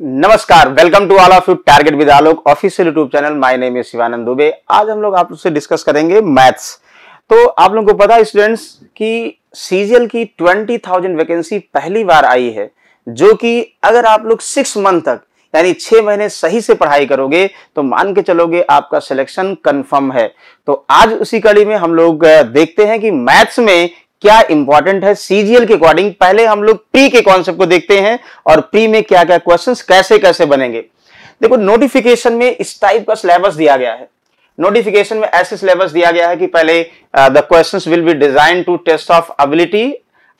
नमस्कार welcome to all of you target with Alok official YouTube channel my name is Shivanand Dubey आज हम लोग आप से डिस्कस करेंगे मैथ्स तो आप लोगों को पता है स्टूडेंट्स कि सीजीएल की 20,000 वैकेंसी पहली बार आई है जो कि अगर आप लोग सिक्स मंथ तक यानी छह महीने सही से पढ़ाई करोगे तो मान के चलोगे आपका सिलेक्शन कंफर्म है। तो आज उसी कड़ी में हम लोग देखते हैं कि मैथ्स में क्या इंपॉर्टेंट है? सीजीएल के अकॉर्डिंग पहले हम लोग प्री के कॉन्सेप्ट को देखते हैं और प्री में क्या क्या क्वेश्चंस कैसे कैसे बनेंगे? देखो नोटिफिकेशन में इस टाइप का सिलेबस दिया गया है। नोटिफिकेशन में ऐसे सिलेबस दिया गया है कि पहले the questions will be design to test of ability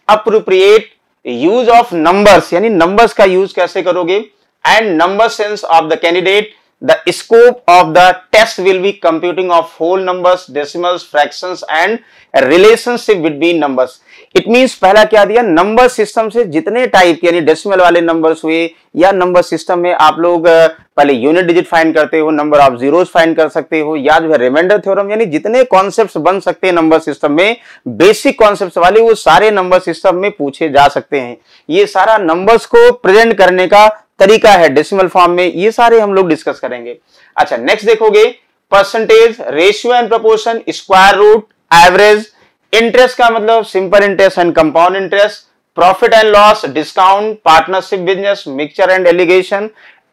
appropriate use of numbers यानी नंबर्स का यूज़ कैसे करोगे? And number sense of the candidate the scope of the test will be computing of whole numbers decimals fractions and relationship between numbers it means पहला क्या दिया? Number system से जितने type के यानी डेसिमल वाले नंबर्स हुए, या नंबर सिस्टम में आप लोग पहले यूनिट डिजिट फाइंड करते हो नंबर ऑफ़ जीरोस फाइंड कर सकते हो, या जो है रिमाइंडर थ्योरम यानी जितने कॉन्सेप्ट्स बन सकते हैं नंबर सिस्टम में बेसिक कॉन्सेप्ट्स वाले, वो सारे नंबर सिस्टम में पूछे जा सकते हैं। ये सारा नंबर्स को प्रेजेंट करने का तरीका है डेसिमल फॉर्म में, ये सारे हम लोग डिस्कस करेंगे। अच्छा नेक्स्ट देखोगे percentage ratio and proportion square root average interest का मतलब simple interest and compound interest profit and loss discount partnership business mixture and alligation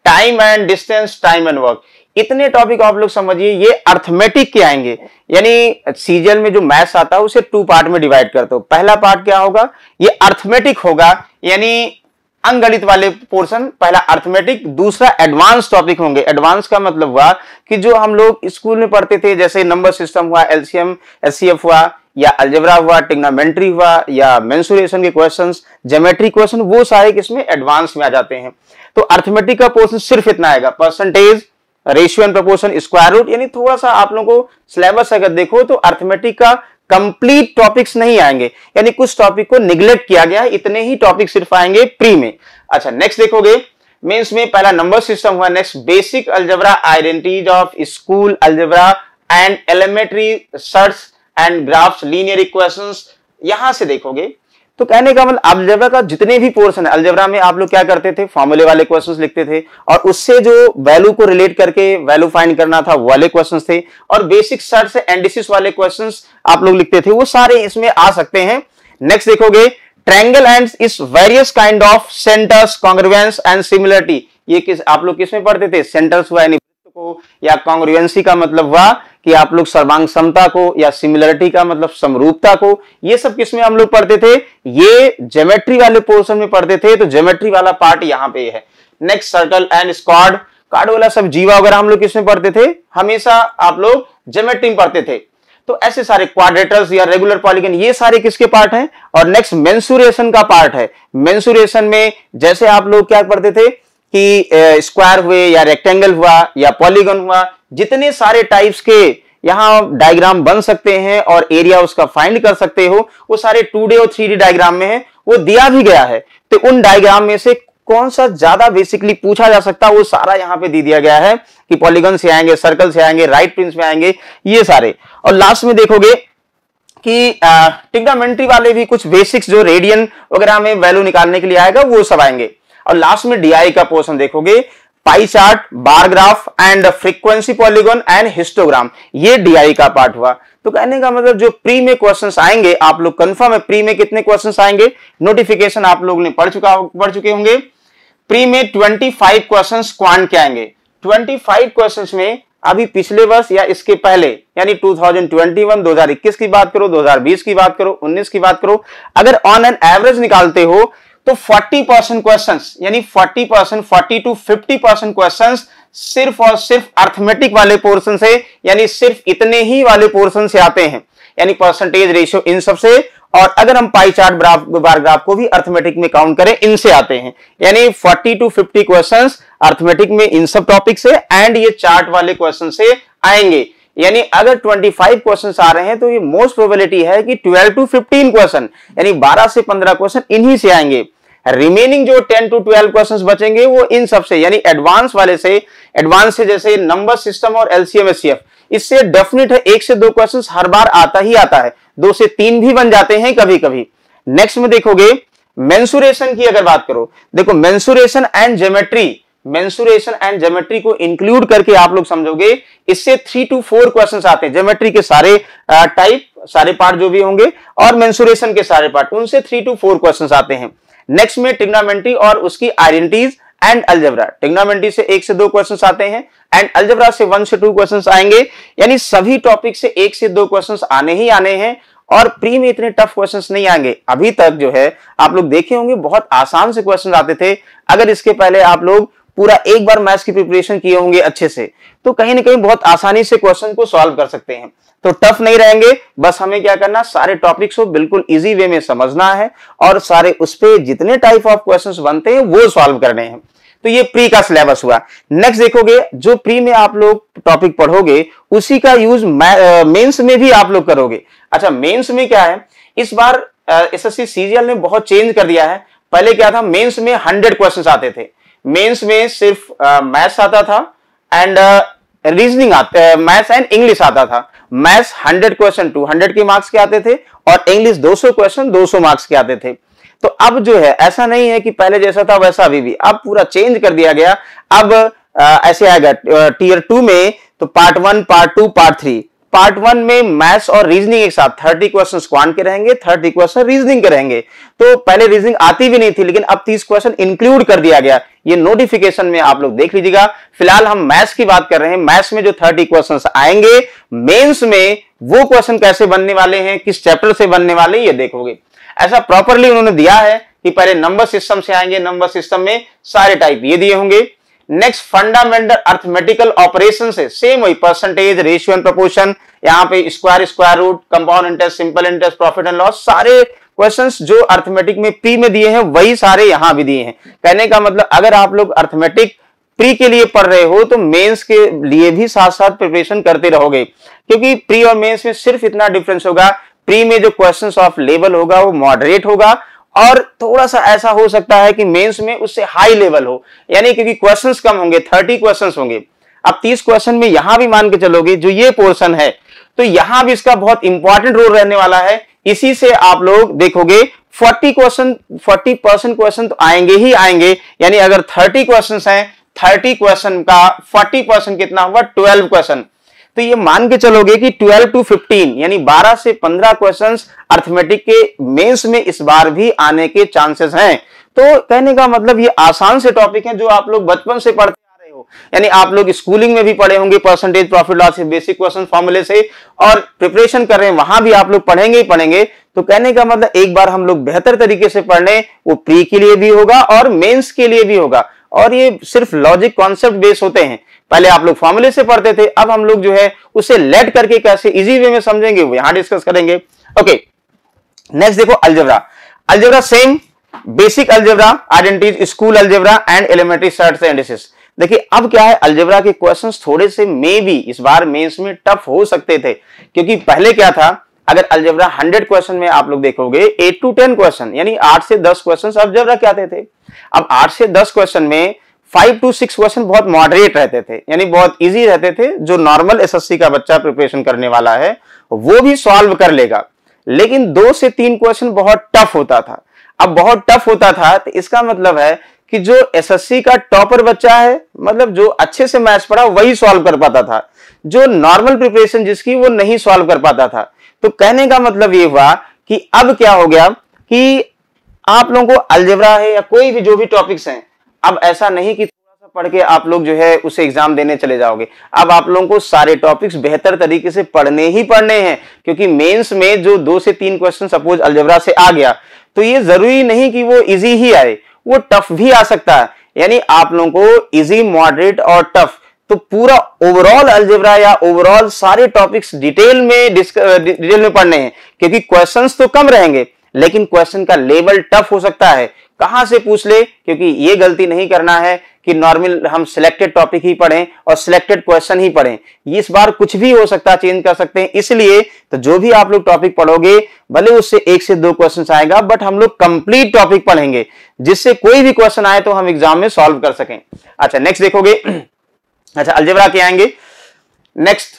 time and distance time and work इतने टॉपिक आप लोग समझिए, ये अर्थमेटिक के आएँगे। यानी सीजल में जो मैथ्स आता है, उसे टू पार्ट में डिवाइड करते हो। पहला पार्ट क्या होगा? ये अर्थमेटिक होगा। यानी अंगणित वाले पोर्शन पहला अर्थमेटिक दूसरा एडवांस टॉपिक होंगे। एडवांस का मतलब हुआ कि जो हम लोग स्कूल में पढ़ते थे, जैसे नंबर सिस्टम हुआ एलसीएम एससीएफ हुआ या अल्जेब्रा हुआ टिग्नामेंट्री हुआ, या मेंसुरेशन के क्वेश्चंस ज्योमेट्री क्वेश्चन वो सारे किसमें एडवांस में आ जाते हैं। तो अर्थमेटिक का पोर्शन सिर्फ़ इतना आएगा। Percentage ratio and proportion square root यानी थोड़ा सा आप लोगों को सिलेबस अगर देखो तो अर्थमेटिक का कंप्लीट टॉपिक्स नहीं आएँगे। यानी कुछ टॉपिक को निग्लेक्ट किया गया है इतने ही टॉपिक सिर्फ़ आएँगे प्री में। अच्छा नेक्स्ट देखोगे। मेंस में पहला नंबर सिस्टम हुआ next basic algebra identities of school algebra and elementary surds and graphs linear equations यहाँ से देखोगे तो कहने का मतलब अलजेब्रा का जितने भी पोर्शन है अलजेब्रा में आप लोग क्या करते थे? फॉर्मूले वाले क्वेश्चंस लिखते थे, और उससे जो वैल्यू को रिलेट करके वैल्यू फाइंड करना था वाले क्वेश्चंस थे, और बेसिक सर्च से एंडिसिस वाले क्वेश्चंस आप लोग लिखते थे, वो सारे इसमें आ सकते हैं। नेक्स्ट देखोगे triangle and its various kind of centres congruence and similarity ये किस, आप लोग किसमें पढ़ते थे? सेंटर्स हुआ को, या कॉन्ग्रुएंसी का मतलब हुआ कि आप लोग सर्वांग समता को, या सिमिलरिटी का मतलब समरूपता को, ये सब किसमें हम लोग पढ़ते थे? ये ज्योमेट्री वाले पोर्शन में पढ़ते थे तो ज्योमेट्री वाला पार्ट यहाँ पे है। Next circle and squad card वाला सब जीवा वगैरह हम लोग किसमें पढ़ते थे? हमेशा आप लोग ज्योमेट्री में पढ़ते थे। तो ऐसे सारे क्वाड्रेटर्स या रेगुलर पॉलीगन ये सारे किसके पार्ट हैं? और नेक्स्ट मेंसुरेशन का पार्ट है। मेंसुरेशन में जैसे आप लोग क्या पढ़ते थे? कि स्क्वायर हुए या रेक्टेंगल हुआ या पॉलीगन हुआ, जितने सारे टाइप्स के यहाँ डायग्राम बन सकते हैं और एरिया उसका फाइंड कर सकते हो, वो सारे टू डे और थ्री डायग्राम में है, वो दिया भी गया है। तो उन डायग्राम में से कौन सा ज़्यादा बेसिकली पूछा जा सकता है वो सारा यहाँ पे दे दिया गया है कि पॉलीगन से आएँगे सर्कल से आएँगे राइट प्रिंस में आएँगे, ये सारे। और लास्ट में देखोगे कि टिग्नामेंट्री वाले भी कुछ बेसिक्स जो रेडियन वगैरह में वैल्यू निकालने के लिए आएगा, वो सब आएँगे। और लास्ट में डीआई का पोर्शन देखोगे pie chart bar graph and frequency polygon and histogram ये डीआई का पार्ट हुआ। तो कहने का मतलब जो प्री में क्वेश्चंस आएँगे, आप लोग कंफर्म है प्री में कितने क्वेश्चंस आएँगे? नोटिफिकेशन आप लोग ने पढ़ चुका, पढ़ चुके होंगे। प्री में 25 क्वेश्चंस क्वांट के आएँगे। 25 क्वेश्चंस में अभी पिछले वर्ष या इसके पहले, यानी 2021 2021 की बात करो 2020 की बात करो 19 की बात करो, अगर ऑन एन एवरेज निकालते हो तो 40 परसेंट क्वेश्चन यानी 40 percent forty to 50 percent question सिर्फ़ और सिर्फ़ अर्थमेटिक वाले पोर्शन से, यानी सिर्फ़ इतने ही वाले पोर्शन से आते हैं। यानी परसेंटेज रेशियो इन सबसे, और अगर हम पाई चार्ट बार ग्राफ को भी अर्थमेटिक में काउंट करें इनसे आते हैं। यानी 40 टू 50 क्वेश्चंस अर्थमेटिक में इन सब टॉपिक से एंड ये चार्ट वाले क्वेश्चन से आएँगे। यानी अगर 25 क्वेश्चन आ रहे हैं तो ये मोस्ट प्रोबेबिलिटी है कि 12 टू 15 क्वेश्चन यानी 12 से 15 क्वेश्चन इन्हीं से आएँगे। रिमेनिंग जो 10 टू 12 क्वेश्चंस बचेंगे, वो इन सबसे यानी एडवांस वाले से एडवांस से जैसे नंबर सिस्टम और एलसीएम एससीएफ इससे डेफिनेट है, एक से दो क्वेश्चंस हर बार आता ही आता है। दो से तीन भी बन जाते हैं कभी कभी नेक्स्ट में देखोगे मेंसुरेशन की अगर बात करो, देखो mensuration and geometry mensuration and geometry को इंक्लूड करके आप लोग समझोगे, इससे थ्री टू फोर क्वेश्चंस आते हैं। ज्योमेट्री के सारे टाइप सारे पार्ट जो भी होंगे, और मेंसुरेशन के सारे पार्ट उनसे थ्री टू फोर क्वेश्चंस आते हैं। नेक्स्ट में टिग्नामेंट्री और उसकी आइडेंटिटीज एंड अल्जेब्रा टिग्नामेंट्री से एक से दो क्वेश्चंस आते हैं एंड अल्जेब्रा से वन से टू क्वेश्चंस आएँगे। यानी सभी टॉपिक से एक से दो क्वेश्चंस आने ही आने हैं और प्री में इतने टफ क्वेश्चंस नहीं आएँगे। अभी तक जो है, आप लोग देखे होंगे, बहुत आसान से क्वेश्चन आते थे। अगर इसके पहले आप लोग पूरा एक बार मैथ्स की प्रिपरेशन किए होंगे अच्छे से तो कहीं ना कहीं बहुत आसानी से क्वेश्चन को सॉल्व कर सकते हैं। तो टफ नहीं रहेंगे। बस हमें क्या करना, सारे टॉपिक्स को बिल्कुल इजी वे में समझना है और सारे उस पर जितने टाइप ऑफ़ क्वेश्चंस बनते हैं, वो सॉल्व करने हैं। तो ये प्री का सिलेबस हुआ। नेक्स्ट देखोगे, जो प्री में आप लोग टॉपिक पढ़ोगे, उसी का यूज़ मेंस में भी आप लोग करोगे। अच्छा मेंस में क्या है? इस बार एस एस सी सीजीएल ने बहुत चेंज कर दिया है। पहले क्या था? मेंस में हंड्रेड क्वेश्चन आते थे। मेंस में सिर्फ़ मैथ्स आता था and reasoning maths and English आता था। Maths hundred question two hundred के मार्क्स के आते थे और इंग्लिश दो सौ क्वेश्चन दो सौ मार्क्स के आते थे। तो अब जो है ऐसा नहीं है कि पहले जैसा था वैसा अभी भी। अब पूरा चेंज कर दिया गया। अब आ, ऐसे आएगा टीयर टू में तो part one part two part three part one में मैथ्स और रीजनिंग एक साथ थर्टी क्वेश्चन क्वांट के रहेंगे थर्टी क्वेश्चन रीजनिंग के रहेंगे। तो पहले रीजनिंग आती भी नहीं थी, लेकिन अब तीस क्वेश्चन इंक्लूड कर दिया गया। ये नोटिफिकेशन में आप लोग देख लीजिएगा। फ़िलहाल हम मैथ्स की बात कर रहे हैं। मैथ्स में जो थर्टी क्वेश्चन आएँगे मेन्स में वो क्वेश्चन कैसे बनने वाले हैं, किस चैप्टर से बनने वाले ये देखोगे। ऐसा प्रॉपरली उन्होंने दिया है कि पहले नंबर सिस्टम से आएँगे। नंबर सिस्टम में सारे टाइप ये दिए होंगे। नेक्स्ट फंडामेंटल अर्थमेटिकल ऑपरेशन से सेम वही परसेंटेज रेशियो एंड प्रोपोर्शन यहाँ पे square square root compound interest simple interest profit and loss सारे क्वेश्चंस जो अर्थमेटिक में प्री में दिए हैं, वही सारे यहाँ भी दिए हैं। कहने का मतलब अगर आप लोग अर्थमेटिक प्री के लिए पढ़ रहे हो तो मेंस के लिए भी साथ साथ प्रिपरेशन करते रहोगे। क्योंकि प्री और मेंस में सिर्फ़ इतना डिफरेंस होगा प्री में जो क्वेश्चंस ऑफ़ लेवल होगा, वो मॉडरेट होगा और थोड़ा सा ऐसा हो सकता है कि मेंस में उससे हाई लेवल हो। यानी क्योंकि क्वेश्चंस कम होंगे थर्टी क्वेश्चंस होंगे। अब तीस क्वेश्चन में यहाँ भी मान के चलोगे, जो ये पोर्शन है तो यहाँ भी इसका बहुत इंपॉर्टेंट रोल रहने वाला है। इसी से आप लोग देखोगे 40 क्वेश्चन 40 परसेंट क्वेश्चन तो आएँगे ही आएँगे। यानी अगर 30 क्वेश्चन हैं 30 क्वेश्चन का 40 परसेंट कितना हुआ? 12 क्वेश्चन तो ये मान के चलोगे कि 12 टू 15 यानी 12 से 15 क्वेश्चंस अर्थमेटिक के मेंस में इस बार भी आने के चांसेस हैं। तो कहने का मतलब ये आसान से टॉपिक है जो आप लोग बचपन से पढ़ते आ रहे हो। यानी आप लोग स्कूलिंग में भी पढ़े होंगे percentage profit loss basic question फॉर्मूले से, और प्रिपरेशन कर रहे हैं, वहाँ भी आप लोग पढ़ेंगे ही पढ़ेंगे। तो कहने का मतलब एक बार हम लोग बेहतर तरीके से पढ़ लें, वो प्री के लिए भी होगा और मेंस के लिए भी होगा। और ये सिर्फ़ लॉजिक कॉन्सेप्ट बेस होते हैं। पहले आप लोग फॉर्मूले से पढ़ते थे, अब हम लोग जो है उसे लेट करके कैसे इजी वे में समझेंगे, वो यहाँ डिस्कस करेंगे। ओके नेक्स्ट देखो algebra algebra same basic algebra identities school algebra and elementary surds एंडिसिस देखिए, अब क्या है अल्जेब्रा के क्वेश्चंस थोड़े से मे भी इस बार मेंस में टफ हो सकते थे, क्योंकि पहले क्या था, अगर अल्जेब्रा 100 क्वेश्चन में आप लोग देखोगे 8 टू 10 क्वेश्चन यानी 8 से 10 क्वेश्चन अल्जेब्रा के आते थे। अब 8 से 10 क्वेश्चन में फाइव टू सिक्स क्वेश्चन बहुत मॉडरेट रहते थे, यानी बहुत इजी रहते थे, जो नॉर्मल एसएससी का बच्चा प्रिपरेशन करने वाला है, वो भी सॉल्व कर लेगा। लेकिन दो से तीन क्वेश्चन बहुत टफ होता था। अब बहुत टफ होता था तो इसका मतलब है कि जो एसएससी का टॉपर बच्चा है मतलब जो अच्छे से मैथ्स पढ़ा, वही सॉल्व कर पाता था। जो नॉर्मल प्रिपरेशन जिसकी, वो नहीं सॉल्व कर पाता था। तो कहने का मतलब ये हुआ कि अब क्या हो गया कि आप लोगों को अलजेब्रा है या कोई भी जो भी टॉपिक्स हैं अब ऐसा नहीं कि थोड़ा सा पढ़ के आप लोग जो है उसे एग्ज़ाम देने चले जाओगे। अब आप लोगों को सारे टॉपिक्स बेहतर तरीके से पढ़ने ही पढ़ने हैं, क्योंकि मेंस में जो दो से तीन क्वेश्चन सपोज़ अलजबरा से आ गया तो ये ज़रूरी नहीं कि वो इजी ही आए, वो टफ भी आ सकता है। यानी आप लोगों को इजी मॉडरेट और टफ तो पूरा ओवरऑल अलजेब्रा या ओवरऑल सारे टॉपिक्स डिटेल में डिटेल में पढ़ने हैं, क्योंकि क्वेश्चंस तो कम रहेंगे। लेकिन क्वेश्चन का लेवल टफ हो सकता है। कहाँ से पूछ ले? क्योंकि ये गलती नहीं करना है कि नॉर्मल हम सिलेक्टेड टॉपिक ही पढ़ें और सिलेक्टेड क्वेश्चन ही पढ़ें। इस बार कुछ भी हो सकता है चेंज कर सकते हैं। इसलिए तो जो भी आप लोग टॉपिक पढ़ोगे, भले उससे एक से दो क्वेश्चन आएगा बट हम लोग कंप्लीट टॉपिक पढ़ेंगे। जिससे कोई भी क्वेश्चन आए तो हम एग्ज़ाम में सॉल्व कर सकें। अच्छा नेक्स्ट देखोगे। अच्छा अलजेबरा के आएँगे। नेक्स्ट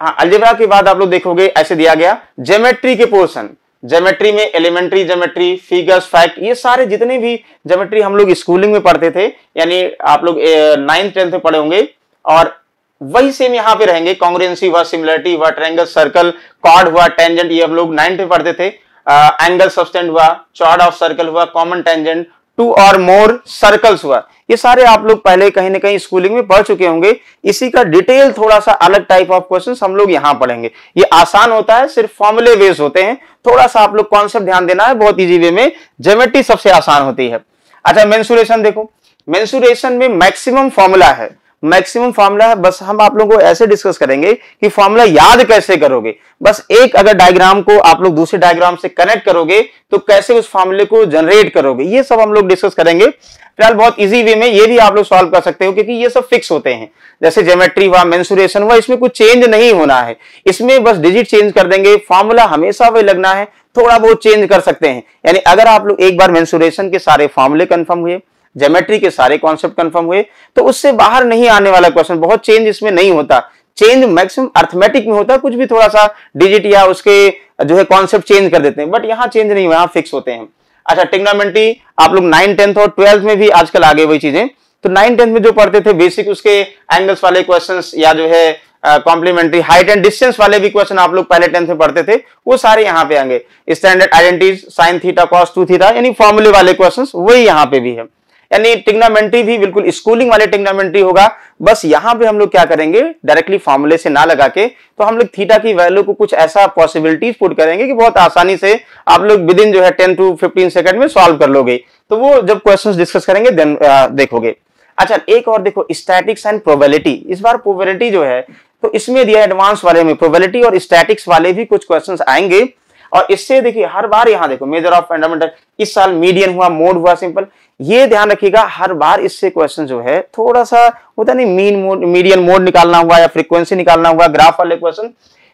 हाँ अलजेबरा के बाद आप लोग देखोगे, ऐसे दिया गया। जेमेट्री के पोर्शन ज्योमेट्री में एलिमेंट्री ज्योमेट्री फिगर्स फैक्ट ये सारे जितने भी ज्योमेट्री हम लोग स्कूलिंग में पढ़ते थे, यानी आप लोग नाइन्थ टेंथ में पढ़े होंगे, और वही सेम यहाँ पे रहेंगे कॉन्ग्रेंसी हुआ सिमिलरिटी हुआ ट्रेंगल सर्कल कॉर्ड हुआ टेंजेंट ये हम लोग नाइन्थ में पढ़ते थे एंगल सब्सटेंट हुआ चॉर्ड ऑफ़ सर्कल हुआ कॉमन टेंजेंट टू और मोर सर्कल्स हुआ। ये सारे आप लोग पहले कहीं ना कहीं स्कूलिंग में पढ़ चुके होंगे, इसी का डिटेल थोड़ा सा अलग टाइप ऑफ़ क्वेश्चन हम लोग यहाँ पढ़ेंगे। ये आसान होता है, सिर्फ़ फॉर्मुले बेस होते हैं थोड़ा सा आप लोग कॉन्सेप्ट ध्यान देना है, बहुत इजी वे में ज्योमेट्री सबसे आसान होती है। अच्छा मेन्सुरेशन देखो। मेन्सुरेशन में मैक्सिमम फॉर्मूला है। मैक्सिमम फॉर्मूला है, बस हम आप लोगों को ऐसे डिस्कस करेंगे कि फॉर्मूला याद कैसे करोगे। बस एक अगर डायग्राम को आप लोग दूसरे डायग्राम से कनेक्ट करोगे तो कैसे उस फॉर्मूले को जनरेट करोगे, ये सब हम लोग डिस्कस करेंगे। फ़िलहाल बहुत इजी वे में ये भी आप लोग सॉल्व कर सकते हो, क्योंकि ये सब फिक्स होते हैं। जैसे ज्योमेट्री हुआ मेन्सुरेशन हुआ, इसमें कुछ चेंज नहीं होना है। इसमें बस डिजिट चेंज कर देंगे फॉर्मूला हमेशा वही लगना है, थोड़ा बहुत चेंज कर सकते हैं। यानी अगर आप लोग एक बार मेन्सुरेशन के सारे फॉर्मूले कंफर्म हुए ज्योमेट्री के सारे कॉन्सेप्ट कंफर्म हुए तो उससे बाहर नहीं आने वाला क्वेश्चन बहुत चेंज इसमें नहीं होता। चेंज मैक्सिमम अर्थमेटिक में होता है कुछ भी थोड़ा सा डिजिट या उसके जो है कॉन्सेप्ट चेंज कर देते हैं। बट यहाँ चेंज नहीं हुआ फिक्स होते हैं। अच्छा टिग्नामेंट्री आप लोग नाइन टेंथ और ट्वेल्थ में भी आजकल आगे वही चीज़ें। तो नाइन टेंथ में जो पढ़ते थे बेसिक उसके एंगल्स वाले क्वेश्चन या जो है कॉम्प्लीमेंट्री हाइट एंड डिस्टेंस वाले भी क्वेश्चन आप लोग पहले टेंथ में पढ़ते थे, वो सारे यहाँ पे आएँगे। Standard identities sine theta cos two theta यानी फॉर्मूले वाले क्वेश्चन वही यहाँ पे भी है। यानी टिग्नामेंट्री भी बिल्कुल स्कूलिंग वाले टिग्नामेंट्री होगा। बस यहाँ पे हम लोग क्या करेंगे? डायरेक्टली फॉर्मूले से ना लगा के तो हम लोग थीटा की वैल्यू को कुछ ऐसा पॉसिबिलिटीज पुट करेंगे कि बहुत आसानी से आप लोग विद इन जो है टेन टू फिफ्टीन सेकंड में सॉल्व कर लोगे। तो वो जब क्वेश्चन डिस्कस करेंगे देन देखोगे। अच्छा एक और देखो स्टैटिक्स एंड प्रोबेबिलिटी इस बार प्रोबेबिलिटी जो है तो इसमें दिया एडवांस वाले में प्रोबेबिलिटी और स्टैटिक्स वाले भी कुछ क्वेश्चन आएँगे। और इससे देखिए, हर बार यहाँ देखो मेजर ऑफ़ फंडामेंटल इस साल मीडियन हुआ मोड हुआ सिंपल ये ध्यान रखिएगा, हर बार इससे क्वेश्चन जो है थोड़ा सा होता नहीं मीन मोड मीडियन मोड निकालना हुआ या फ्रीक्वेंसी निकालना हुआ ग्राफ वाले क्वेश्चन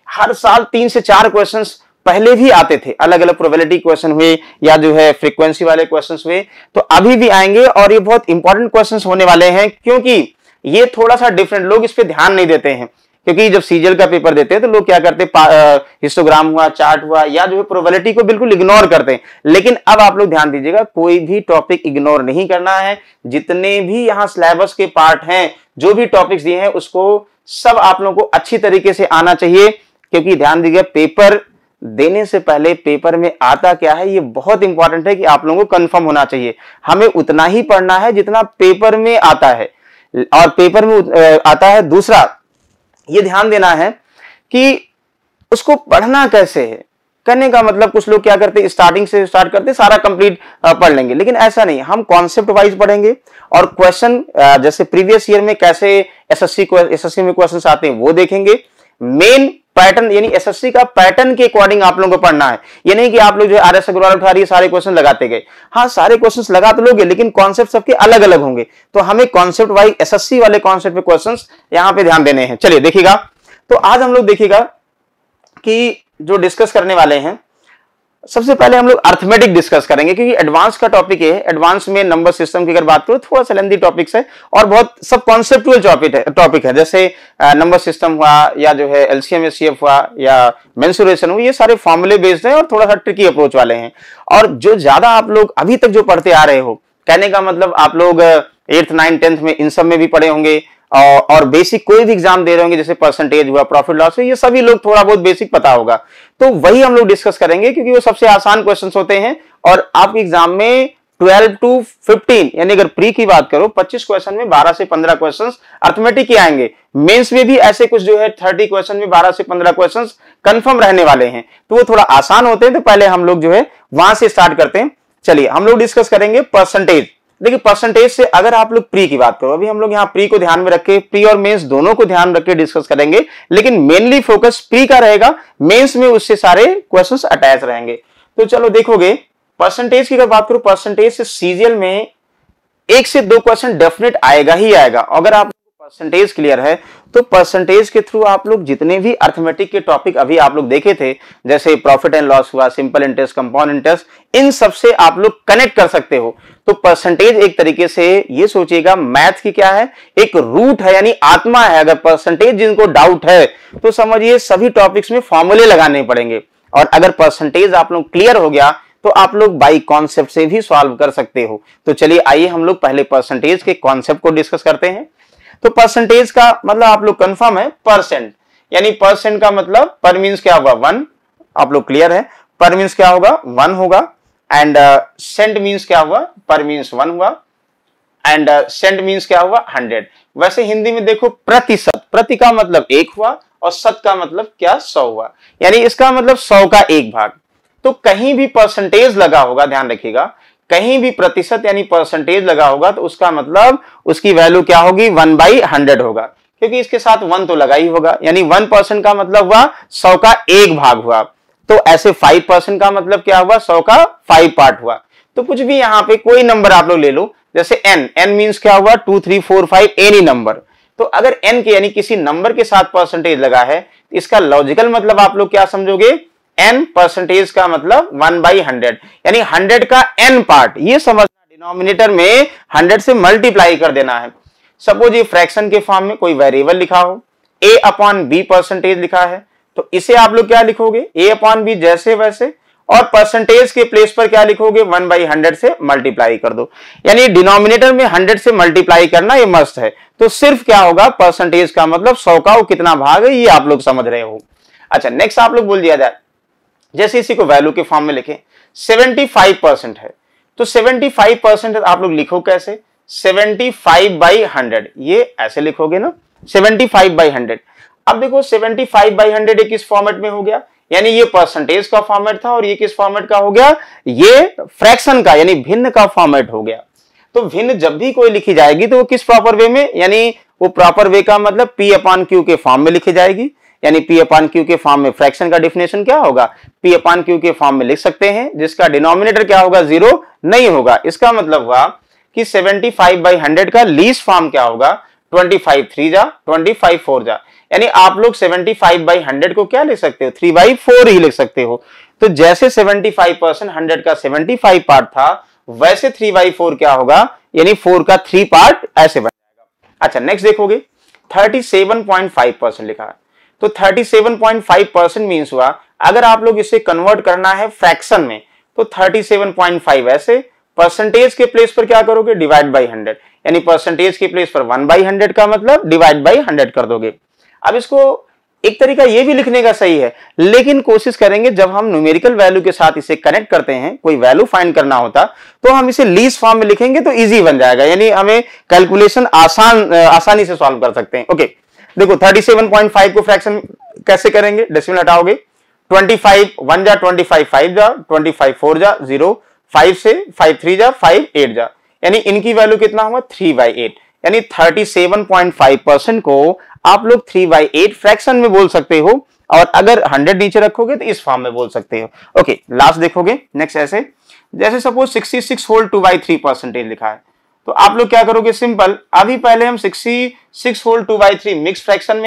हर साल तीन से चार क्वेश्चन पहले भी आते थे। अलग अलग प्रोबेबिलिटी क्वेश्चन हुए या जो है फ्रीक्वेंसी वाले क्वेश्चन हुए। तो अभी भी आएँगे और ये बहुत इंपॉर्टेंट क्वेश्चन होने वाले हैं, क्योंकि ये थोड़ा सा डिफरेंट लोग इस पर ध्यान नहीं देते हैं। क्योंकि जब सीजल का पेपर देते हैं तो लोग क्या करते हैं हिस्टोग्राम हुआ, चार्ट हुआ, या जो है प्रोबेबिलिटी को बिल्कुल इग्नोर करते हैं। लेकिन अब आप लोग ध्यान दीजिएगा, कोई भी टॉपिक इग्नोर नहीं करना है। जितने भी यहाँ सिलेबस के पार्ट हैं, जो भी टॉपिक्स दिए हैं, उसको सब आप लोगों को अच्छी तरीके से आना चाहिए। क्योंकि ध्यान दीजिए पेपर देने से पहले पेपर में आता क्या है, ये बहुत इंपॉर्टेंट है कि आप लोगों को कंफर्म होना चाहिए। हमें उतना ही पढ़ना है जितना पेपर में आता है। और पेपर में आता है दूसरा ये ध्यान देना है कि उसको पढ़ना कैसे है? करने का मतलब कुछ लोग क्या करते स्टार्टिंग से स्टार्ट करते सारा कंप्लीट पढ़ लेंगे। लेकिन ऐसा नहीं हम कॉन्सेप्ट वाइज पढ़ेंगे और क्वेश्चन जैसे प्रीवियस ईयर में कैसे एसएससी एसएससी में क्वेश्चन आते हैं, वो देखेंगे। मेन पैटर्न, यानी एसएससी का पैटर्न के अकॉर्डिंग आप लोगों को पढ़ना है। ये नहीं कि आप लोग जो आर एस अग्रवाल उठा रही है, सारे क्वेश्चन लगाते गए। हाँ सारे क्वेश्चन लगा तो लोगे, लेकिन कॉन्सेप्ट सबके अलग अलग होंगे। तो हमें कॉन्सेप्ट वाइज एसएससी वाले कॉन्सेप्ट क्वेश्चन यहाँ पे ध्यान देने हैं। चलिए, देखिएगा। तो आज हम लोग देखिएगा कि जो डिस्कस करने वाले हैं सबसे पहले हम लोग अर्थमेटिक डिस्कस करेंगे, क्योंकि एडवांस का टॉपिक है। एडवांस में नंबर सिस्टम की अगर बात करो, थोड़ा सा लेंदी टॉपिक्स है और बहुत सब कॉन्सेप्टुअल टॉपिक है टॉपिक है। जैसे नंबर सिस्टम हुआ या जो है एलसीएम एससीएफ हुआ या मेंसुरेशन हुआ, ये सारे फॉर्मुले बेस्ड हैं और थोड़ा सा ट्रिकी अप्रोच वाले हैं। और जो ज़्यादा आप लोग अभी तक जो पढ़ते आ रहे हो, कहने का मतलब आप लोग एट्थ नाइन टेंथ में इन सब में भी पढ़े होंगे। और बेसिक कोई भी एग्ज़ाम दे रहे होंगे, जैसे परसेंटेज हुआ प्रॉफिट लॉस हुआ, ये सभी लोग थोड़ा बहुत बेसिक पता होगा। तो वही हम लोग डिस्कस करेंगे, क्योंकि वो सबसे आसान क्वेश्चन होते हैं, और आपके एग्ज़ाम में 12 टू 15 यानी अगर प्री की बात करो 25 क्वेश्चन में 12 से 15 क्वेश्चन अर्थमेटिक ही आएँगे। मेंस में भी ऐसे कुछ जो है 30 क्वेश्चन में 12 से 15 क्वेश्चन कंफर्म रहने वाले हैं। तो वो थोड़ा आसान होते हैं तो पहले हम लोग जो है, वहाँ से स्टार्ट करते हैं। चलिए, हम लोग डिस्कस करेंगे परसेंटेज देखिए परसेंटेज से अगर आप लोग प्री की बात करो, अभी हम लोग यहाँ प्री को ध्यान में रखे प्री और मेंस दोनों को ध्यान रखे डिस्कस करेंगे, लेकिन मेनली फोकस प्री का रहेगा मेंस में उससे सारे क्वेश्चंस अटैच रहेंगे। तो चलो देखोगे परसेंटेज की अगर बात करो परसेंटेज से सीजीएल में एक से दो क्वेश्चन डेफिनेट आएगा ही आएगा। अगर आप परसेंटेज क्लियर है तो परसेंटेज के थ्रू आप लोग जितने भी अर्थमेटिक के टॉपिक अभी आप लोग देखे थे, जैसे प्रॉफिट एंड लॉस हुआ सिंपल इंटरेस्ट कंपाउंड इंटरेस्ट इन सबसे आप लोग कनेक्ट कर सकते हो। तो परसेंटेज एक तरीके से ये सोचिएगा मैथ की क्या है? एक रूट है, यानी आत्मा है। अगर परसेंटेज जिनको डाउट है तो समझिए सभी टॉपिक्स में फॉर्मूले लगाने पड़ेंगे। और अगर परसेंटेज आप लोग क्लियर हो गया तो आप लोग बाई कॉन्सेप्ट से भी सॉल्व कर सकते हो। तो चलिए आइए हम लोग पहले परसेंटेज के कॉन्सेप्ट को डिस्कस करते हैं। तो परसेंटेज का मतलब आप लोग कंफर्म है परसेंट यानी परसेंट का मतलब पर मीन्स क्या होगा? वन आप लोग क्लियर है? पर मीन्स क्या होगा? वन होगा. एंड सेंट मीन्स क्या हुआ? पर मीन्स वन हुआ. एंड सेंट मीन्स क्या हुआ? हंड्रेड वैसे हिंदी में देखो प्रतिशत. प्रति का मतलब एक हुआ और सत का मतलब क्या? सौ हुआ. यानी इसका मतलब सौ का एक भाग. तो कहीं भी परसेंटेज लगा होगा, ध्यान रखिएगा कहीं भी प्रतिशत यानी परसेंटेज लगा होगा तो उसका मतलब उसकी वैल्यू क्या होगी? वन बाई हंड्रेड होगा। क्योंकि इसके साथ वन तो लगा ही होगा। यानी वन परसेंट का मतलब हुआ सौ का एक भाग हुआ। तो ऐसे फाइव परसेंट का मतलब क्या हुआ? सौ का फाइव पार्ट हुआ। तो कुछ भी यहाँ पे कोई नंबर आप लोग ले लो। जैसे एन एन मीन्स क्या हुआ? Two three four five any number तो अगर एन के यानी किसी नंबर के साथ परसेंटेज लगा है, इसका लॉजिकल मतलब आप लोग क्या समझोगे? एन परसेंटेज का मतलब वन बाई हंड्रेड यानी हंड्रेड का एन पार्ट ये समझना डिनोमिनेटर में हंड्रेड से मल्टीप्लाई कर देना है। सपोज़ ये फ्रैक्शन के फॉर्म में कोई वेरिएबल लिखा हो ए अपॉन बी परसेंटेज लिखा है तो इसे आप लोग क्या लिखोगे? ए अपॉन बी जैसे वैसे, और परसेंटेज के प्लेस पर क्या लिखोगे? वन बाई हंड्रेड से मल्टीप्लाई कर दो। यानी डिनोमिनेटर में हंड्रेड से मल्टीप्लाई करना ये मस्ट है। तो सिर्फ़ क्या होगा? परसेंटेज का मतलब सौ का कितना भाग है, ये आप लोग समझ रहे हो। अच्छा नेक्स्ट आप लोग बोल दिया जाए। जैसे इसी को वैल्यू के फॉर्म में लिखें सेवेंटी फाइव परसेंट है। तो सेवेंटी फाइव परसेंट आप लोग लिखो कैसे? सेवेंटी फाइव बाई हंड्रेड ये ऐसे लिखोगे ना? सेवेंटी फाइव बाई हंड्रेड अब देखो 75 बाई हंड्रेड किस फॉर्मेट में हो गया? यानी ये परसेंटेज का फॉर्मेट था और ये किस फॉर्मेट का हो गया? ये फ्रैक्शन का, यानी भिन्न का फॉर्मेट हो गया। तो भिन्न जब भी कोई लिखी जाएगी तो वो किस प्रॉपर वे में? यानी वो प्रॉपर वे का मतलब पी अपान क्यू के फॉर्म में लिखी जाएगी। यानी पी अपान क्यू के फॉर्म में फ्रैक्शन का डिफिनेशन क्या होगा? पी अपान क्यू के फॉर्म में लिख सकते हैं, जिसका डिनोमिनेटर क्या होगा? ज़ीरो नहीं होगा। इसका मतलब हुआ कि 75 फाइव बाई हंड्रेड का लीज फॉर्म क्या होगा? 25 थ्री जा 25 फोर जा। यानी आप लोग 75 बाई हंड्रेड को क्या लिख सकते हो? थ्री बाई फोर ही लिख सकते हो। तो जैसे 75 परसेंट हंड्रेड का 75 पार्ट था, वैसे थ्री बाई फोर क्या होगा? यानी फोर का थ्री पार्ट ऐसे बन जाएगा। अच्छा नेक्स्ट देखोगे। 37.5 परसेंट लिखा है। तो 37.5 परसेंट मीन्स हुआ, अगर आप लोग इसे कन्वर्ट करना है फ्रैक्शन में तो 37.5 ऐसे परसेंटेज के प्लेस पर क्या करोगे? डिवाइड बाई हंड्रेड यानी परसेंटेज के प्लेस पर वन बाई हंड्रेड का मतलब डिवाइड बाई हंड्रेड कर दोगे। अब इसको एक तरीका ये भी लिखने का सही है, लेकिन कोशिश करेंगे जब हम न्यूमेरिकल वैल्यू के साथ इसे कनेक्ट करते हैं, कोई वैल्यू फाइंड करना होता तो हम इसे लीज फॉर्म में लिखेंगे तो इजी बन जाएगा। यानी हमें कैलकुलेशन आसान आसानी से सॉल्व कर सकते हैं। ओके देखो 37.5 को फ्रैक्शन कैसे करेंगे? डेसिमल हटाओगे। 25 वन जा 25 फाइव जा 25 फोर जा ज़ीरो फाइव से फाइव थ्री जा फाइव एट जा। यानी इनकी वैल्यू कितना हुआ? थ्री बाई एट यानी 37.5 परसेंट को आप लोग थ्री बाई एट फ्रैक्शन में बोल सकते हो और अगर हंड्रेड नीचे रखोगे तो इस फॉर्म में बोल सकते हो। ओके लास्ट देखोगे नेक्स्ट ऐसे। जैसे suppose sixty six whole two by three percentage लिखा है। तो आप लोग क्या करोगे? सिंपल अभी पहले हम sixty six whole two by three mix fraction में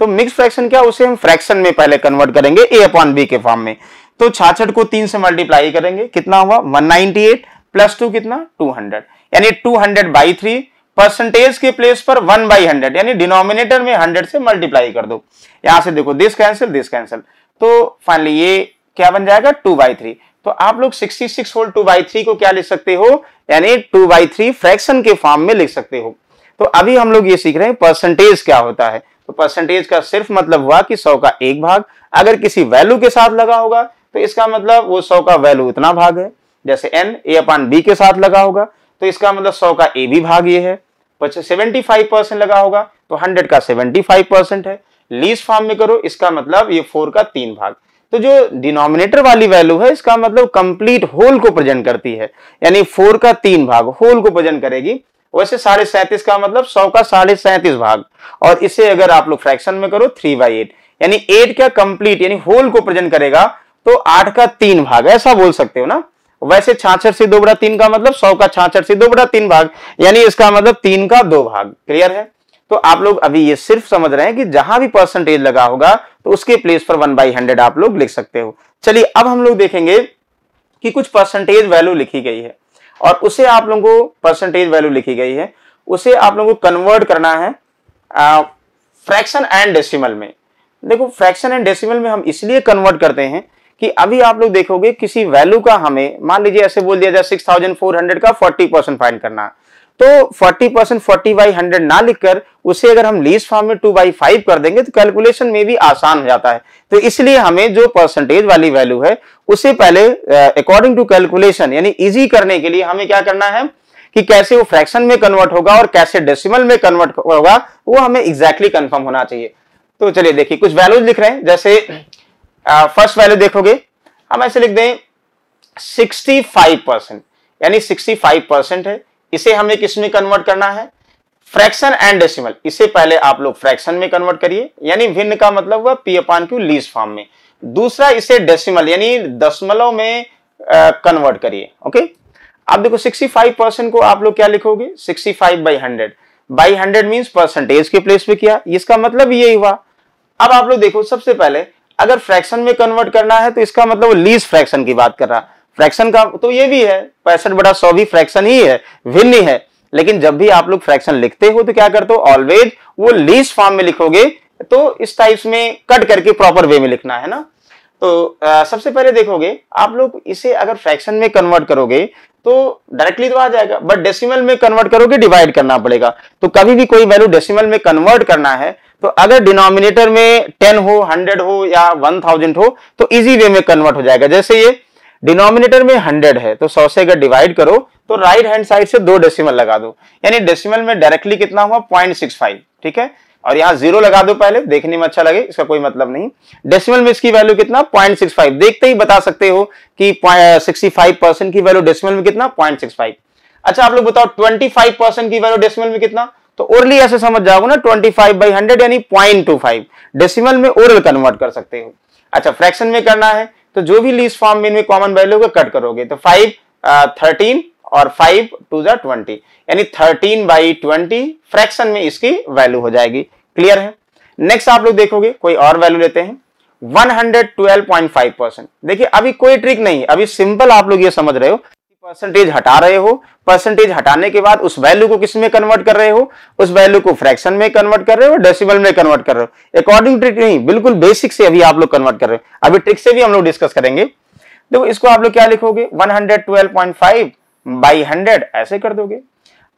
तो मिक्स फ्रैक्शन क्या? उसे हम फ्रैक्शन में पहले कन्वर्ट करेंगे ए अपॉन बी के फॉर्म में। तो छाछठ को तीन से मल्टीप्लाई करेंगे, कितना हुआ? 198 प्लस टू कितना? 200 यानी 200 बाई थ्री परसेंटेज के प्लेस पर वन बाई हंड्रेड यानी डिनोमिनेटर में हंड्रेड से मल्टीप्लाई कर दो। यहाँ से देखो दिस कैंसिल दिस कैंसिल तो फाइनली ये क्या बन जाएगा? टू बाई थ्री तो आप लोग 66 six whole two by three को क्या लिख सकते हो? यानी टू बाई थ्री फ्रैक्शन के फॉर्म में लिख सकते हो। तो अभी हम लोग ये सीख रहे हैं परसेंटेज क्या होता है। तो परसेंटेज का सिर्फ़ मतलब हुआ कि सौ का एक भाग। अगर किसी वैल्यू के साथ लगा होगा तो इसका मतलब वो सौ का वैल्यू इतना भाग है। जैसे एन ए अपान बी के साथ लगा होगा तो इसका मतलब सौ का ए भी भाग ये है। सेवेंटी फाइव परसेंट लगा होगा तो हंड्रेड का सेवेंटी फाइव परसेंट है। लीज फॉर्म में करो, इसका मतलब ये फोर का तीन भाग। तो जो डिनोमिनेटर वाली वैल्यू है, इसका मतलब कंप्लीट होल को प्रेजेंट करती है। यानी फोर का तीन भाग होल को प्रेजेंट करेगी। वैसे साढ़े सैंतीस का मतलब सौ का साढ़े सैंतीस भाग। और इसे अगर आप लोग फ्रैक्शन में करो, थ्री बाई एट। यानी एट क्या कंप्लीट, यानी होल को प्रेजेंट करेगा तो आठ का तीन भाग, ऐसा बोल सकते हो ना? वैसे छाछठ से दो बड़ा तीन का मतलब सौ का छाछठ से दो बड़ा तीन भाग। यानी इसका मतलब तीन का दो भाग। क्लियर है? तो आप लोग अभी ये सिर्फ़ समझ रहे हैं कि जहाँ भी परसेंटेज लगा होगा तो उसके प्लेस पर वन बाई हंड्रेड आप लोग लिख सकते हो। चलिए, अब हम लोग देखेंगे कि कुछ परसेंटेज वैल्यू लिखी गई है और उसे आप लोगों को परसेंटेज वैल्यू लिखी गई है। उसे आप लोगों को कन्वर्ट करना है फ्रैक्शन एंड डेसिमल में। देखो फ्रैक्शन एंड डेसिमल में हम इसलिए कन्वर्ट करते हैं कि अभी आप लोग देखोगे किसी वैल्यू का हमें, मान लीजिए ऐसे बोल दिया जाए सिक्स थाउज़ेंड फोर हंड्रेड का फोर्टी परसेंट फाइंड करना। तो 40 परसेंट फोर्टी बाई हंड्रेड ना लिखकर उसे अगर हम लीज फॉर्म में टू बाई फाइव कर देंगे तो कैलकुलेशन में भी आसान हो जाता है। तो इसलिए हमें जो परसेंटेज वाली वैल्यू है, उसे पहले अकॉर्डिंग टू कैलकुलेशन यानी इजी करने के लिए हमें क्या करना है कि कैसे वो फ्रैक्शन में कन्वर्ट होगा और कैसे डेसिमल में कन्वर्ट होगा, वो हमें एग्जैक्टली कंफर्म होना चाहिए। तो चलिए देखिए, कुछ वैल्यूज़ लिख रहे हैं, जैसे फ़र्स्ट वैल्यू देखोगे, हम ऐसे लिख दें 65 परसेंट यानी 65 परसेंट है। इसे हमें किसमें कन्वर्ट करना है? फ्रैक्शन एंड डेसिमल इसे पहले आप लोग फ्रैक्शन में कन्वर्ट करिए। यानी भिन्न का मतलब हुआ P upon Q least form में। दूसरा इसे डेसिमल यानी दशमलव में कन्वर्ट करिए। ओके अब देखो 65 परसेंट को आप लोग क्या लिखोगे? 65 five by hundred by hundred mean percentage के प्लेस पे किया। इसका मतलब यही हुआ। अब आप लोग देखो, सबसे पहले अगर फ्रैक्शन में कन्वर्ट करना है तो इसका मतलब लीज फ्रैक्शन की बात कर रहा। फ्रैक्शन का तो ये भी है पैंसठ बटा सौ भी फ्रैक्शन ही है भिन्न ही लेकिन जब भी आप लोग फ्रैक्शन लिखते हो तो क्या करते हो? ऑलवेज वो लीज फॉर्म में लिखोगे तो इस टाइप्स में कट करके प्रॉपर वे में लिखना है ना? तो आ, सबसे पहले देखोगे आप लोग इसे अगर फ्रैक्शन में कन्वर्ट करोगे तो डायरेक्टली तो आ जाएगा बट डेसिमल में कन्वर्ट करोगे डिवाइड करना पड़ेगा। तो कभी भी कोई वैल्यू डेसिमल में कन्वर्ट करना है तो अगर डिनोमिनेटर में टेन हो हंड्रेड हो या वन थाउज़ेंड हो तो इजी वे में कन्वर्ट हो जाएगा। जैसे ये डिनोमिनेटर में हंड्रेड है तो सौ से अगर डिवाइड करो तो राइट हैंड साइड से दो डेसिमल लगा दो। यानी डेसिमल में डायरेक्टली कितना हुआ? पॉइंट सिक्स फाइव ठीक है? और यहाँ ज़ीरो लगा दो पहले, देखने में अच्छा लगे, इसका कोई मतलब नहीं। डेसिमल में इसकी वैल्यू कितना? पॉइंट सिक्स फाइव देखते ही बता सकते हो कि सिक्सटी फाइव परसेंट की वैल्यू डेसिमल में कितना? पॉइंट सिक्स फाइव अच्छा आप लोग बताओ ट्वेंटी फाइव परसेंट की वैल्यू डेसिमल में कितना? तो ओरली ऐसे समझ जाओगे ना ट्वेंटी फाइव बाई हंड्रेड यानी पॉइंट टू फाइव डेसिमल में ओरल कन्वर्ट कर सकते हो। अच्छा फ्रैक्शन में करना है तो जो भी लीज फॉर्म में इनमें कॉमन वैल्यू को कट करोगे। तो फाइव थर्टीन और फाइव टू जा ट्वेंटी यानी थर्टीन बाई ट्वेंटी फ्रैक्शन में इसकी वैल्यू हो जाएगी। क्लियर है? नेक्स्ट आप लोग देखोगे, कोई और वैल्यू लेते हैं। 112.5 परसेंट देखिए, अभी कोई ट्रिक नहीं, अभी सिंपल आप लोग ये समझ रहे हो। परसेंटेज हटा रहे हो। परसेंटेज हटाने के बाद उस वैल्यू को किसमें कन्वर्ट कर रहे हो? उस वैल्यू को फ्रैक्शन में कन्वर्ट कर रहे हो डेसिमल में कन्वर्ट कर रहे हो। अकॉर्डिंग ट्रिक नहीं, बिल्कुल बेसिक से अभी आप लोग कन्वर्ट कर रहे हो। अभी ट्रिक से भी हम लोग डिस्कस करेंगे। देखो, इसको आप लोग क्या लिखोगे? 112.5 बाई हंड्रेड ऐसे कर दोगे।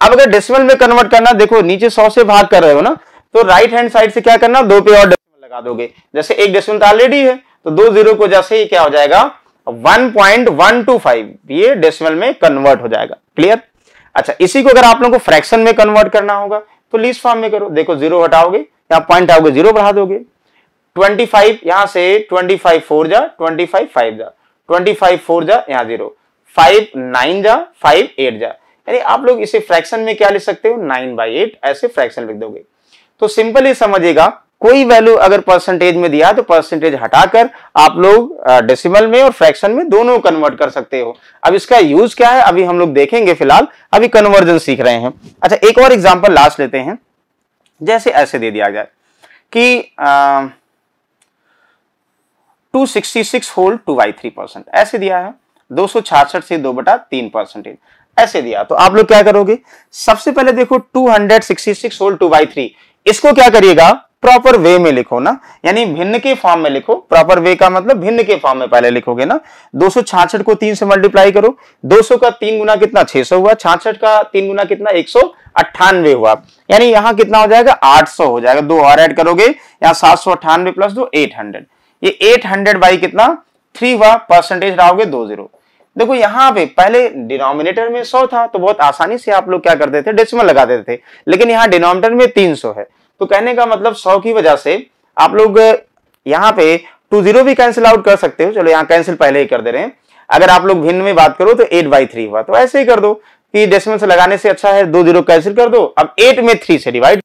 अब अगर डेसिमल में कन्वर्ट करना, देखो, नीचे सौ से भाग कर रहे हो ना तो राइट हैंड साइड से क्या करना? दो पे और डेसिमल लगा दोगे। जैसे एक डेसिमल तो ऑलरेडी है तो दो ज़ीरो को जैसे ही क्या हो जाएगा? 1.125 ये डेसिमल में कन्वर्ट हो जाएगा. क्लियर अच्छा इसी को अगर आप लोगों को फ्रैक्शन में कन्वर्ट करना होगा तो लीज फॉर्म में करो. देखो ज़ीरो हटाओगे या पॉइंट आओगे ज़ीरो बढ़ा दोगे. 25 यहाँ से 25 फोर जा 25 फाइव जा. 25 फोर जा, यहाँ ज़ीरो फाइव नाइन जा फाइव एट जा. यानी आप लोग इसे फ्रैक्शन में क्या लिख सकते हो? नाइन बाई एट ऐसे फ्रैक्शन लिख दोगे. तो सिंपल सिंपली समझिएगा कोई वैल्यू अगर परसेंटेज में दिया तो परसेंटेज हटाकर आप लोग डेसिमल में और फ्रैक्शन में दोनों कन्वर्ट कर सकते हो। अब इसका यूज़ क्या है? अभी हम लोग देखेंगे फ़िलहाल। अभी कन्वर्जन सीख रहे हैं। अच्छा एक और एग्जांपल लास्ट लेते हैं। जैसे ऐसे दे दिया जाए कि two sixty six whole two by three percent ऐसे दिया है। दो सौ से दो बटा तीन परसेंटेज ऐसे दिया। तो आप लोग क्या करोगे? सबसे पहले देखो two hundred six two by three इसको क्या करिएगा? प्रॉपर वे में लिखो ना, यानी भिन्न के फॉर्म में लिखो प्रॉपर वे का मतलब भिन्न के फॉर्म में पहले लिखोगे ना। दो को तीन से मल्टीप्लाई करो 200 का तीन गुना कितना 600 हुआ, छाछठ का तीन गुना कितना, एक अट्ठानवे हुआ। यानी यहाँ कितना हो जाएगा 800 हो जाएगा। दो और ऐड करोगे, यहाँ सात सौ अट्ठानवे प्लस दो एट हंड्रेड ये एट हंड्रेड बाई कितना? थ्री हुआ परसेंटेज रहोगे दो ज़ीरो देखो यहाँ पे पहले डिनोमिनेटर में सौ था तो बहुत आसानी से आप लोग क्या करते थे डेसिमल लगा देते थे। लेकिन यहाँ डिनोमिनेटर में तीन सौ है। तो कहने का मतलब सौ की वजह से आप लोग यहाँ पे टू ज़ीरो भी कैंसिल आउट कर सकते हो। चलो यहाँ कैंसिल पहले ही कर दे रहे हैं। अगर आप लोग भिन्न में बात करो तो एट बाई थ्री हुआ। तो ऐसे ही कर दो कि डेसिमल से लगाने से अच्छा है, दो ज़ीरो कैंसिल कर दो। अब एट में थ्री से डिवाइड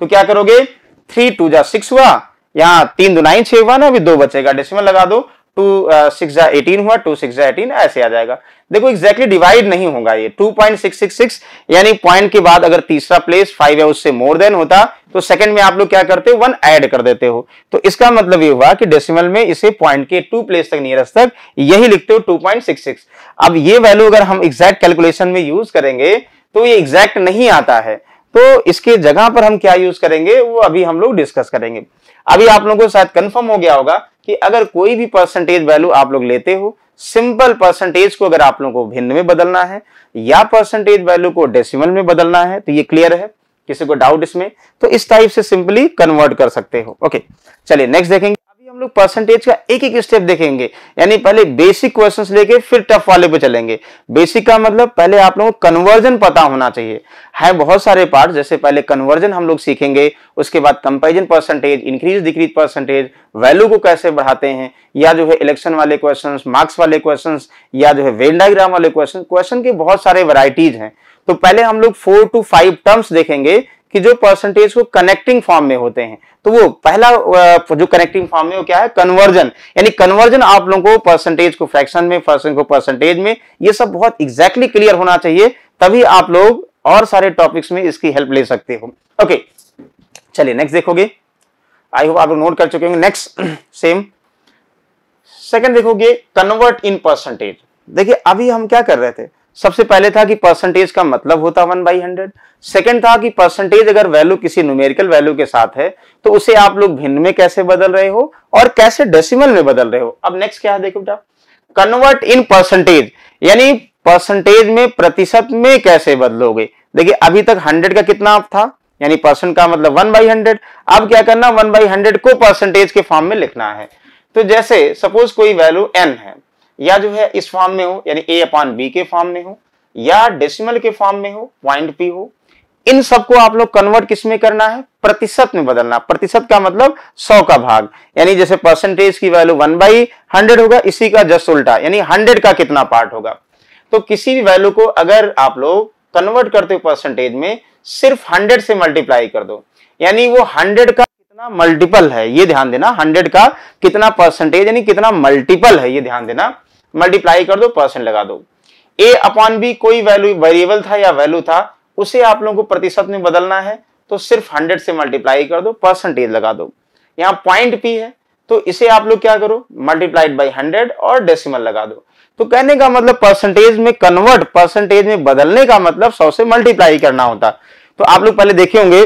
तो क्या करोगे? थ्री टू जा सिक्स हुआ। यहाँ तीन दो नाइन छह हुआ ना, अभी दो बचेगा। डेसिमल लगा दो। टू सिक्स जा एटीन हुआ, टू सिक्स जा एटीन ऐसे आ जाएगा। देखो एग्जैक्टली डिवाइड नहीं होगा ये। 2.666 यानी पॉइंट के बाद अगर तीसरा प्लेस फाइव है, उससे मोर देन होता। तो सेकंड में आप लोग क्या करते हो? वन ऐड कर देते हो। तो इसका मतलब ये हुआ कि डेसिमल में इसे पॉइंट के टू प्लेस तक नियरेस्ट तक यही लिखते हो 2.66 अब ये वैल्यू अगर हम एग्जैक्ट कैलकुलेशन में यूज़ करेंगे तो ये एग्जैक्ट नहीं आता है। तो इसके जगह पर हम क्या यूज़ करेंगे? वो अभी हम लोग डिस्कस करेंगे। अभी आप लोगों को शायद कंफर्म हो गया होगा कि अगर कोई भी परसेंटेज वैल्यू आप लोग लेते हो सिंपल परसेंटेज को अगर आप लोगों को भिन्न में बदलना है या परसेंटेज वैल्यू को डेसिमल में बदलना है तो ये क्लियर है। किसी को डाउट इसमें तो इस टाइप से सिंपली कन्वर्ट कर सकते हो। ओके चलिए नेक्स्ट देखेंगे। लोग परसेंटेज का एक एक स्टेप देखेंगे। यानी पहले बेसिक क्वेश्चंस लेके फिर टफ वाले पे चलेंगे। बेसिक का मतलब पहले आप लोगों को कन्वर्जन पता होना चाहिए। है बहुत सारे पार्ट जैसे पहले कन्वर्जन हम लोग सीखेंगे, उसके बाद comparison percentage increase decrease percentage value को कैसे बढ़ाते हैं, या जो है इलेक्शन वाले क्वेश्चन मार्क्स वाले क्वेश्चन या जो है वेन डायग्राम वाले क्वेश्चन क्वेश्चन के बहुत सारे वराइटीज हैं। तो पहले हम लोग फोर टू फाइव टर्म्स देखेंगे कि जो परसेंटेज को कनेक्टिंग फॉर्म में होते हैं। तो वो पहला जो कनेक्टिंग फॉर्म में वो क्या है? कन्वर्जन यानी कन्वर्जन आप लोगों को परसेंटेज को फ्रैक्शन में फ्रैक्शन को परसेंटेज में, ये सब बहुत एग्जैक्टली exactly क्लियर होना चाहिए, तभी आप लोग और सारे टॉपिक्स में इसकी हेल्प ले सकते हो। ओके चलिए नेक्स्ट देखोगे। आई होप आप लोग नोट कर चुके होंगे। नेक्स्ट सेम सेकंड देखोगे कन्वर्ट इन परसेंटेज देखिए, अभी हम क्या कर रहे थे? सबसे पहले था कि परसेंटेज का मतलब होता वन बाई हंड्रेड सेकेंड था कि परसेंटेज अगर वैल्यू किसी न्यूमेरिकल वैल्यू के साथ है तो उसे आप लोग भिन्न में कैसे बदल रहे हो और कैसे डेसिमल में बदल रहे हो। अब नेक्स्ट क्या है देखो बेटा? कन्वर्ट इन परसेंटेज यानी परसेंटेज में प्रतिशत में कैसे बदलोगे? देखिए, अभी तक हंड्रेड का कितना आप था? यानी परसेंट का मतलब वन बाई हंड्रेड अब क्या करना? वन बाई हंड्रेड को परसेंटेज के फॉर्म में लिखना है। तो जैसे सपोज़ कोई वैल्यू एन है या जो है इस फॉर्म में हो, यानी ए अपॉन बी के फॉर्म में हो, या डेसिमल के फॉर्म में हो पॉइंट पी हो, इन सबको आप लोग कन्वर्ट किसमें करना है? प्रतिशत में बदलना। प्रतिशत का मतलब सौ का भाग। यानी जैसे परसेंटेज की वैल्यू वन बाई हंड्रेड होगा, इसी का जस्ट उल्टा। यानी हंड्रेड का कितना पार्ट होगा? तो किसी भी वैल्यू को अगर आप लोग कन्वर्ट करते हो परसेंटेज में, सिर्फ़ हंड्रेड से मल्टीप्लाई कर दो। यानी वो हंड्रेड का कितना मल्टीपल है, ये ध्यान देना हंड्रेड का कितना परसेंटेज यानी कितना मल्टीपल है, ये ध्यान देना। मल्टीप्लाई कर दो परसेंट लगा दो। ए अपॉन बी कोई वैल्यू वेरिएबल था या वैल्यू था, उसे आप लोगों को प्रतिशत में बदलना है तो सिर्फ़ हंड्रेड से मल्टीप्लाई कर दो परसेंटेज लगा दो। यहाँ पॉइंट पी है तो इसे आप लोग क्या करो मल्टीप्लाइड बाई हंड्रेड और डेसिमल लगा दो। तो कहने का मतलब परसेंटेज में कन्वर्ट परसेंटेज में बदलने का मतलब सौ से मल्टीप्लाई करना होता। तो आप लोग पहले देखे होंगे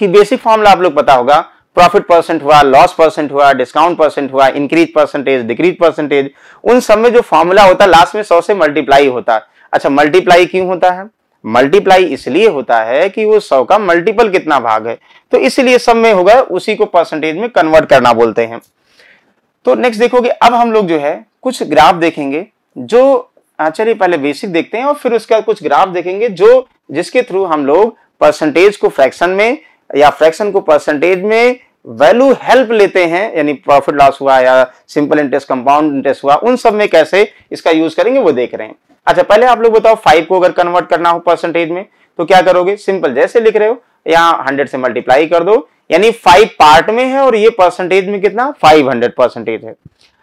कि बेसिक फॉर्मूला आप लोग पता होगा प्रॉफिट परसेंट हुआ लॉस परसेंट हुआ डिस्काउंट परसेंट हुआ इंक्रीज परसेंटेज डिक्रीज परसेंटेज उन सब में जो फॉर्मूला होता है लास्ट में सौ से मल्टीप्लाई होता। है अच्छा मल्टीप्लाई क्यों होता है? मल्टीप्लाई इसलिए होता है कि वो सौ का मल्टीपल कितना भाग है। तो इसलिए सब में होगा, उसी को परसेंटेज में कन्वर्ट करना बोलते हैं। तो नेक्स्ट देखोगे, अब हम लोग जो है, कुछ ग्राफ देखेंगे, जो चलिए पहले बेसिक देखते हैं और फिर उसके बाद कुछ ग्राफ देखेंगे, जो जिसके थ्रू हम लोग परसेंटेज को फ्रैक्शन में या फ्रैक्शन को परसेंटेज में वैल्यू हेल्प लेते हैं, यानी प्रॉफिट लॉस हुआ या सिंपल इंटरेस्ट कंपाउंड इंटरेस्ट हुआ, उन सब में कैसे इसका यूज़ करेंगे, वो देख रहे हैं। अच्छा पहले आप लोग बताओ फाइव को अगर कन्वर्ट करना हो परसेंटेज में तो क्या करोगे? सिंपल जैसे लिख रहे हो यहाँ हंड्रेड से मल्टीप्लाई कर दो, यानी फाइव पार्ट में है और ये परसेंटेज में कितना? फाइव हंड्रेड परसेंटेज है।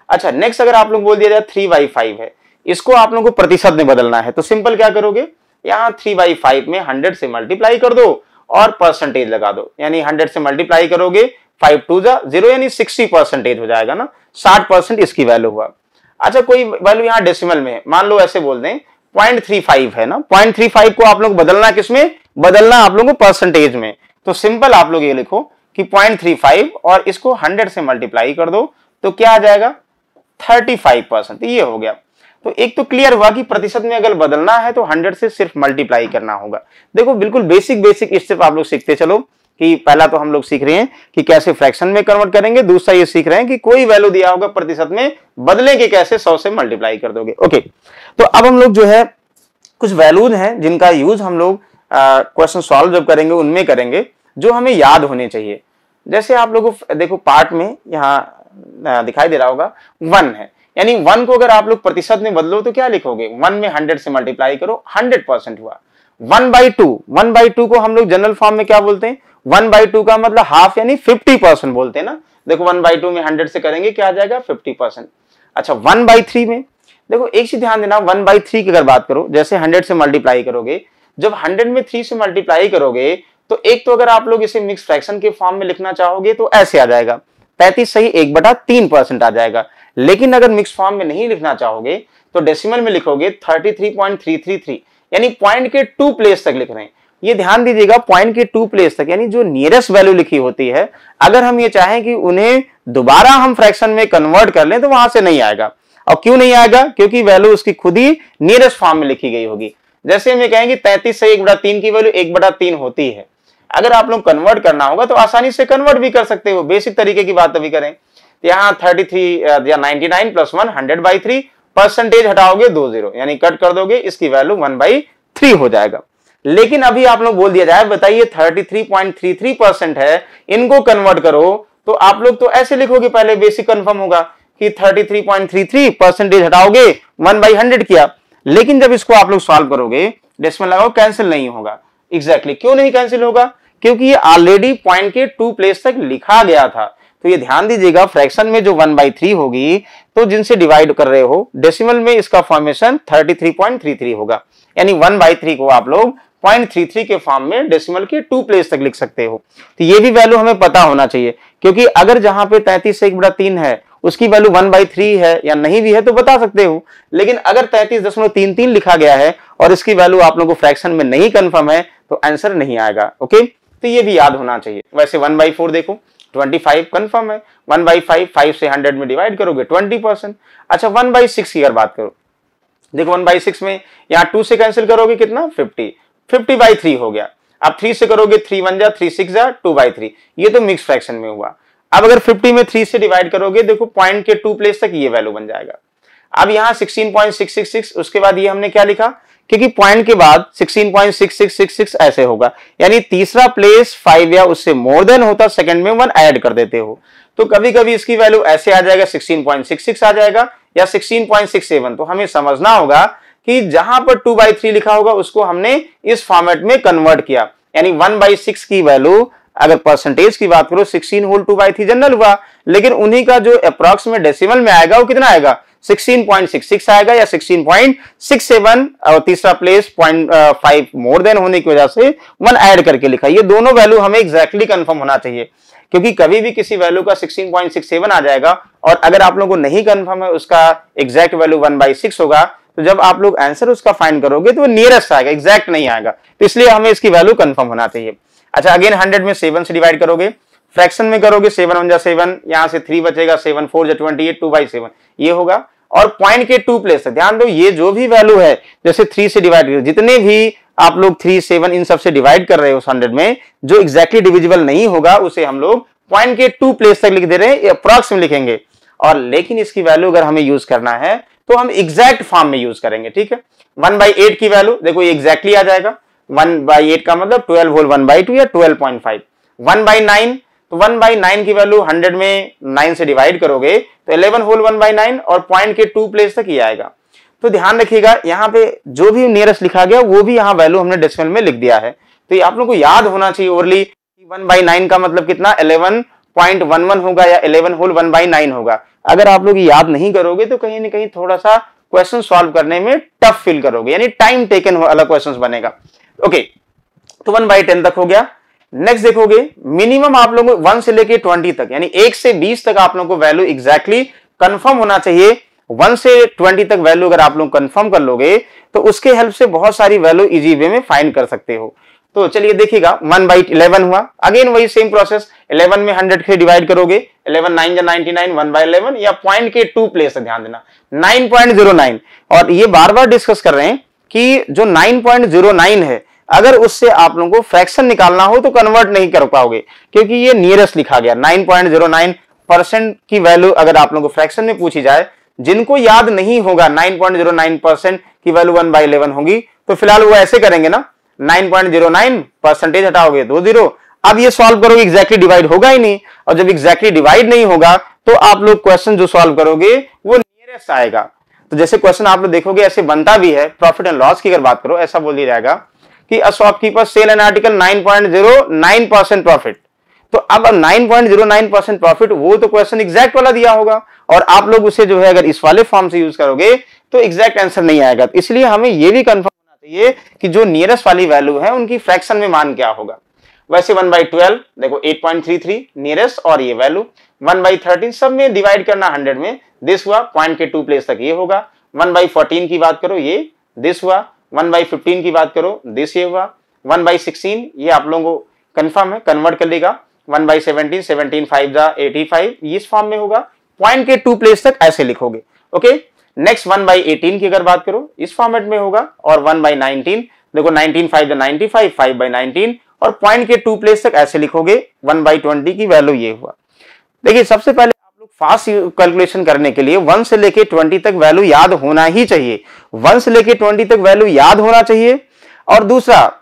अच्छा नेक्स्ट अगर आप लोग बोल दिया जाए थ्री बाई फाइव है, इसको आप लोगों को प्रतिशत में बदलना है तो सिंपल क्या करोगे? यहाँ थ्री बाई फाइव में हंड्रेड से मल्टीप्लाई कर दो और परसेंटेज लगा दो। यानी हंड्रेड से मल्टीप्लाई करोगे फाइव टू ज़ीरो यानी सिक्सटी परसेंटेज हो जाएगा ना। साठ परसेंट इसकी वैल्यू हुआ। अच्छा कोई वैल्यू यहाँ डेसिमल में मान लो ऐसे बोल दें पॉइंट थ्री फाइव है ना। पॉइंट थ्री फाइव को आप लोग बदलना किसमें? बदलना आप लोगों को परसेंटेज में। तो सिंपल आप लोग ये लिखो कि पॉइंट थ्री फाइव और इसको हंड्रेड से मल्टीप्लाई कर दो तो क्या आ जाएगा? थर्टी फाइव परसेंट ये हो गया। तो एक तो क्लियर हुआ कि प्रतिशत में अगर बदलना है तो हंड्रेड से सिर्फ़ मल्टीप्लाई करना होगा। देखो, बिल्कुल बेसिक बेसिक स्टेप आप लोग सीखते चलो कि पहला तो हम लोग सीख रहे हैं कि कैसे फ्रैक्शन में कन्वर्ट करेंगे, दूसरा ये सीख रहे हैं कि कोई वैल्यू दिया होगा प्रतिशत में, बदले के कैसे सौ से मल्टीप्लाई कर दोगे। ओके तो अब हम लोग जो है, कुछ वैल्यूज़ हैं जिनका यूज़ हम लोग क्वेश्चन सॉल्व जब करेंगे, उनमें करेंगे, जो हमें याद होने चाहिए। जैसे आप लोगों, देखो पार्ट में यहाँ दिखाई दे रहा होगा वन है। यानी वन को अगर आप लोग प्रतिशत में बदलो तो क्या लिखोगे? वन में हंड्रेड से मल्टीप्लाई करो, हंड्रेड परसेंट हुआ। One by two one by two को हम लोग जनरल फॉर्म में क्या बोलते हैं? वन बाई टू का मतलब हाफ़ यानी फिफ्टी परसेंट बोलते हैं ना? देखो, वन बाई टू में हंड्रेड से करेंगे, क्या आ जाएगा? Fifty percent. अच्छा वन बाई थ्री में? देखो, एक चीज़ ध्यान देना, वन बाई थ्री की अगर बात करो, जैसे हंड्रेड से मल्टीप्लाई करोगे, जब हंड्रेड में थ्री से मल्टीप्लाई करोगे तो एक तो अगर आप लोग इसे मिक्स फ्रैक्शन के फॉर्म में लिखना चाहोगे तो ऐसे आ जाएगा। पैंतीस सही एक बटा तीन परसेंट आ जाएगा। लेकिन अगर मिक्स फॉर्म में नहीं लिखना चाहोगे तो डेसिमल में लिखोगे 33.333 यानी पॉइंट के टू प्लेस तक लिख रहे हैं। ये ध्यान दीजिएगा पॉइंट के टू प्लेस तक, यानी जो नियरेस्ट वैल्यू लिखी होती है, अगर हम ये चाहें कि उन्हें दोबारा हम फ्रैक्शन में कन्वर्ट कर लें तो वहाँ से नहीं आएगा। और क्यों नहीं आएगा? क्योंकि वैल्यू उसकी खुद ही नियरेस्ट फॉर्म में लिखी गई होगी। जैसे हम ये कहेंगे तैतीस से एक बटा तीन की वैल्यू एक बटा तीन होती है। अगर आप लोग कन्वर्ट करना होगा तो आसानी से कन्वर्ट भी कर सकते हो। बेसिक तरीके की बात अभी करें। तो यहाँ थर्टी थ्री या ninety nine plus one hundred by three percentage हटाओगे दो ज़ीरो यानी कट कर दोगे, इसकी वैल्यू वन बाई थ्री हो जाएगा। लेकिन अभी आप लोग बोल दिया जाए, बताइए thirty three point three three percent है, इनको कन्वर्ट करो तो आप लोग तो ऐसे लिखोगे, पहले बेसिक कंफर्म होगा कि thirty three point three three percentage हटाओगे one by hundred किया। लेकिन जब इसको आप लोग सॉल्व करोगे डेसिमल लगाओ कैंसिल नहीं होगा। Exactly exactly. क्यों नहीं कैंसिल होगा? क्योंकि ये ऑलरेडी पॉइंट के टू प्लेस तक लिखा गया था। तो ये ध्यान दीजिएगा फ्रैक्शन में जो वन बाई थ्री होगी तो जिनसे डिवाइड कर रहे हो डेसिमल में इसका formation thirty three point three three होगा। यानी वन बाई थ्री को आप लोग पॉइंट थ्री थ्री के फॉर्म में डेसिमल के टू प्लेस तक लिख सकते हो। तो ये भी वैल्यू हमें पता होना चाहिए, क्योंकि अगर जहाँ पे तैतीस से एक बड़ा तीन है, उसकी वैल्यू वन बाई थ्री है या नहीं भी है तो बता सकते हो। लेकिन अगर तैतीस दशमलव तीन तीन लिखा गया है और इसकी वैल्यू आप लोगों को फ्रैक्शन में नहीं कंफर्म है तो आंसर नहीं आएगा ओके तो ये भी याद होना चाहिए। वैसे वन बाई फोर देखो। ट्वेंटी फाइव कन्फर्म है वन बाई फाइव फाइव से हंड्रेड में डिवाइड करोगे ट्वेंटी परसेंट अच्छा वन बाई सिक्स की अगर बात करो, देखो वन बाई सिक्स में यहाँ टू से कैंसिल करोगे कितना? फिफ्टी फिफ्टी बाई थ्री हो गया। अब थ्री से करोगे थ्री वन जा थ्री सिक्स जा टू बाई थ्री ये तो मिक्स फ्रैक्शन में हुआ। अब अगर 50 में 3 से डिवाइड करोगे, देखो पॉइंट के टू प्लेस तक ये वैल्यू बन जाएगा। अब यहाँ 16.666 उसके बाद ये हमने क्या लिखा? क्योंकि पॉइंट के बाद 16.6666 ऐसे होगा। यानी तीसरा प्लेस फाइव या उससे मोर देन होता सेकंड में वन ऐड कर देते हो। तो कभी कभी इसकी वैल्यू ऐसे आ जाएगा 16.66 आ जाएगा या 16.67 तो हमें समझना होगा कि जहाँ पर टू बाई थ्री लिखा होगा, उसको हमने इस फॉर्मेट में कन्वर्ट किया। यानी वन बाई सिक्स की वैल्यू अगर परसेंटेज की बात करो 16 whole two by three general हुआ। लेकिन उन्हीं का जो अप्रोक्सीमेट डेसिमल में आएगा, वो कितना आएगा? 16.66 आएगा या 16.67 और तीसरा place point five more than होने की वजह से वन ऐड करके लिखा। ये दोनों वैल्यू हमें एग्जैक्टली exactly कंफर्म होना चाहिए, क्योंकि कभी भी किसी वैल्यू का 16.67 आ जाएगा और अगर आप लोगों को नहीं कंफर्म है, उसका exact value one by six होगा तो जब आप लोग आंसर उसका फाइंड करोगे तो वो नियरेस्ट आएगा एग्जैक्ट नहीं आएगा। तो इसलिए हमें इसकी वैल्यू कंफर्म होना चाहिए। अच्छा अगेन हंड्रेड में सेवन से डिवाइड करोगे फ्रैक्शन में करोगे सेवन वन जा सेवन यहाँ से थ्री बचेगा सेवन फोर जा twenty eight two by seven ये होगा। और पॉइंट के टू प्लेस है। ध्यान दो, ये जो भी वैल्यू है, जैसे थ्री से डिवाइड जितने भी आप लोग थ्री सेवन इन सबसे डिवाइड कर रहे हो हंड्रेड में, जो एक्जैक्टली डिविजिबल नहीं होगा, उसे हम लोग पॉइंट के टू प्लेस तक लिख दे रहे हैं अप्रॉक्स में लिखेंगे। और लेकिन इसकी वैल्यू अगर हमें यूज़ करना है तो हम एग्जैक्ट फॉर्म में यूज़ करेंगे, ठीक है? वन बाई एट की वैल्यू देखो ये एग्जैक्टली आ जाएगा। वन बाई एट का मतलब twelve whole one by two या twelve point five one by nine तो वन बाई नाइन की वैल्यू हंड्रेड में नाइन से डिवाइड करोगे तो eleven whole one by nine और पॉइंट के टू प्लेस तक ही आएगा। तो ध्यान रखिएगा, यहाँ पे जो भी नियरेस्ट लिखा गया, वो भी यहाँ वैल्यू हमने डेसिमल में लिख दिया है। तो ये आप लोग को याद होना चाहिए ओवरली वन बाई नाइन का मतलब कितना? इलेवन पॉइंट वन वन होगा या eleven whole one by nine होगा। अगर आप लोग याद नहीं करोगे तो कहीं ना कहीं थोड़ा सा क्वेश्चन सॉल्व करने में टफ फील करोगे। यानी टाइम टेकन वाला क्वेश्चन बनेगा। ओके तो वन बाई टेन तक हो गया। नेक्स्ट देखोगे मिनिमम आप लोगों को वन से लेके ट्वेंटी तक, यानी एक से बीस तक आप लोगों को वैल्यू एग्जैक्टली कंफर्म होना चाहिए। वन से ट्वेंटी तक वैल्यू अगर आप लोग कंफर्म कर लोगे तो उसके हेल्प से बहुत सारी वैल्यू इजी वे में फाइंड कर सकते हो। तो चलिए देखिएगा वन बाई इलेवन हुआ। अगेन वही सेम प्रोसेस इलेवन में हंड्रेड के डिवाइड करोगे इलेवन नाइन या ninety nine one by eleven या पॉइंट के टू प्लेस है ध्यान देना। नाइन पॉइंट ज़ीरो नाइन और ये बार बार डिस्कस कर रहे हैं कि जो 9.09 है अगर उससे आप लोगों को फ्रैक्शन निकालना हो तो कन्वर्ट नहीं कर पाओगे, क्योंकि ये नियरेस्ट लिखा गया 9.09 परसेंट की वैल्यू अगर आप लोगों को फ्रैक्शन में पूछी जाए, जिनको याद नहीं होगा 9.09 परसेंट की वैल्यू वन बाई इलेवन होगी तो फ़िलहाल वो ऐसे करेंगे ना 9.09 परसेंटेज हटाओगे, दो ज़ीरो अब ये सॉल्व करोगे एक्जैक्टली डिवाइड होगा ही नहीं, और जब एग्जैक्टली डिवाइड नहीं होगा तो आप लोग क्वेश्चन जो सॉल्व करोगे, वो नियरेस्ट आएगा। तो जैसे क्वेश्चन आप लोग देखोगे, ऐसे बनता भी है प्रॉफिट एंड लॉस की अगर बात करो, ऐसा बोल दिया जाएगा। कि shopkeeper sell an article 9.09 percent profit तो अब 9.09 परसेंट प्रॉफिट वो तो क्वेश्चन एग्जैक्ट वाला दिया होगा और आप लोग उसे जो है अगर इस वाले फॉर्म से यूज़ करोगे तो एग्जैक्ट आंसर नहीं आएगा। इसलिए हमें ये भी कंफर्म होना चाहिए कि जो नियरेस्ट वाली वैल्यू है, उनकी फ्रैक्शन में मान क्या होगा। वैसे वन बाई ट्वेल्व देखो eight point three three nearest और ये वैल्यू वन बाई थर्टीन सब में डिवाइड करना हंड्रेड में। दिस हुआ पॉइंट के टू प्लेस तक ये होगा। वन बाई फोर्टीन की बात करो, ये दिस हुआ। वन बाई फिफ्टीन की बात करो दिस ये हुआ। वन बाई सिक्सटीन, ये आप लोगों को कंफर्म है कन्वर्ट कर लेगा one by seventeen seventeen five जा एटी फाइव इस फॉर्म में होगा। पॉइंट के टू प्लेस तक ऐसे लिखोगे okay next one by eighteen की अगर बात करो, इस फॉर्मेट में होगा, और वन बाई नाइनटीन देखो nineteen five ninety five five by nineteen और पॉइंट के टू प्लेस तक ऐसे लिखोगे वन बाई ट्वेंटी की वैल्यू ये हुआ। देखिए, सबसे पहले फास्ट कैलकुलेशन करने के लिए वन से लेके ट्वेंटी तक वैल्यू याद होना ही चाहिए। वन से लेके ट्वेंटी तक वैल्यू याद होना चाहिए। और दूसरा,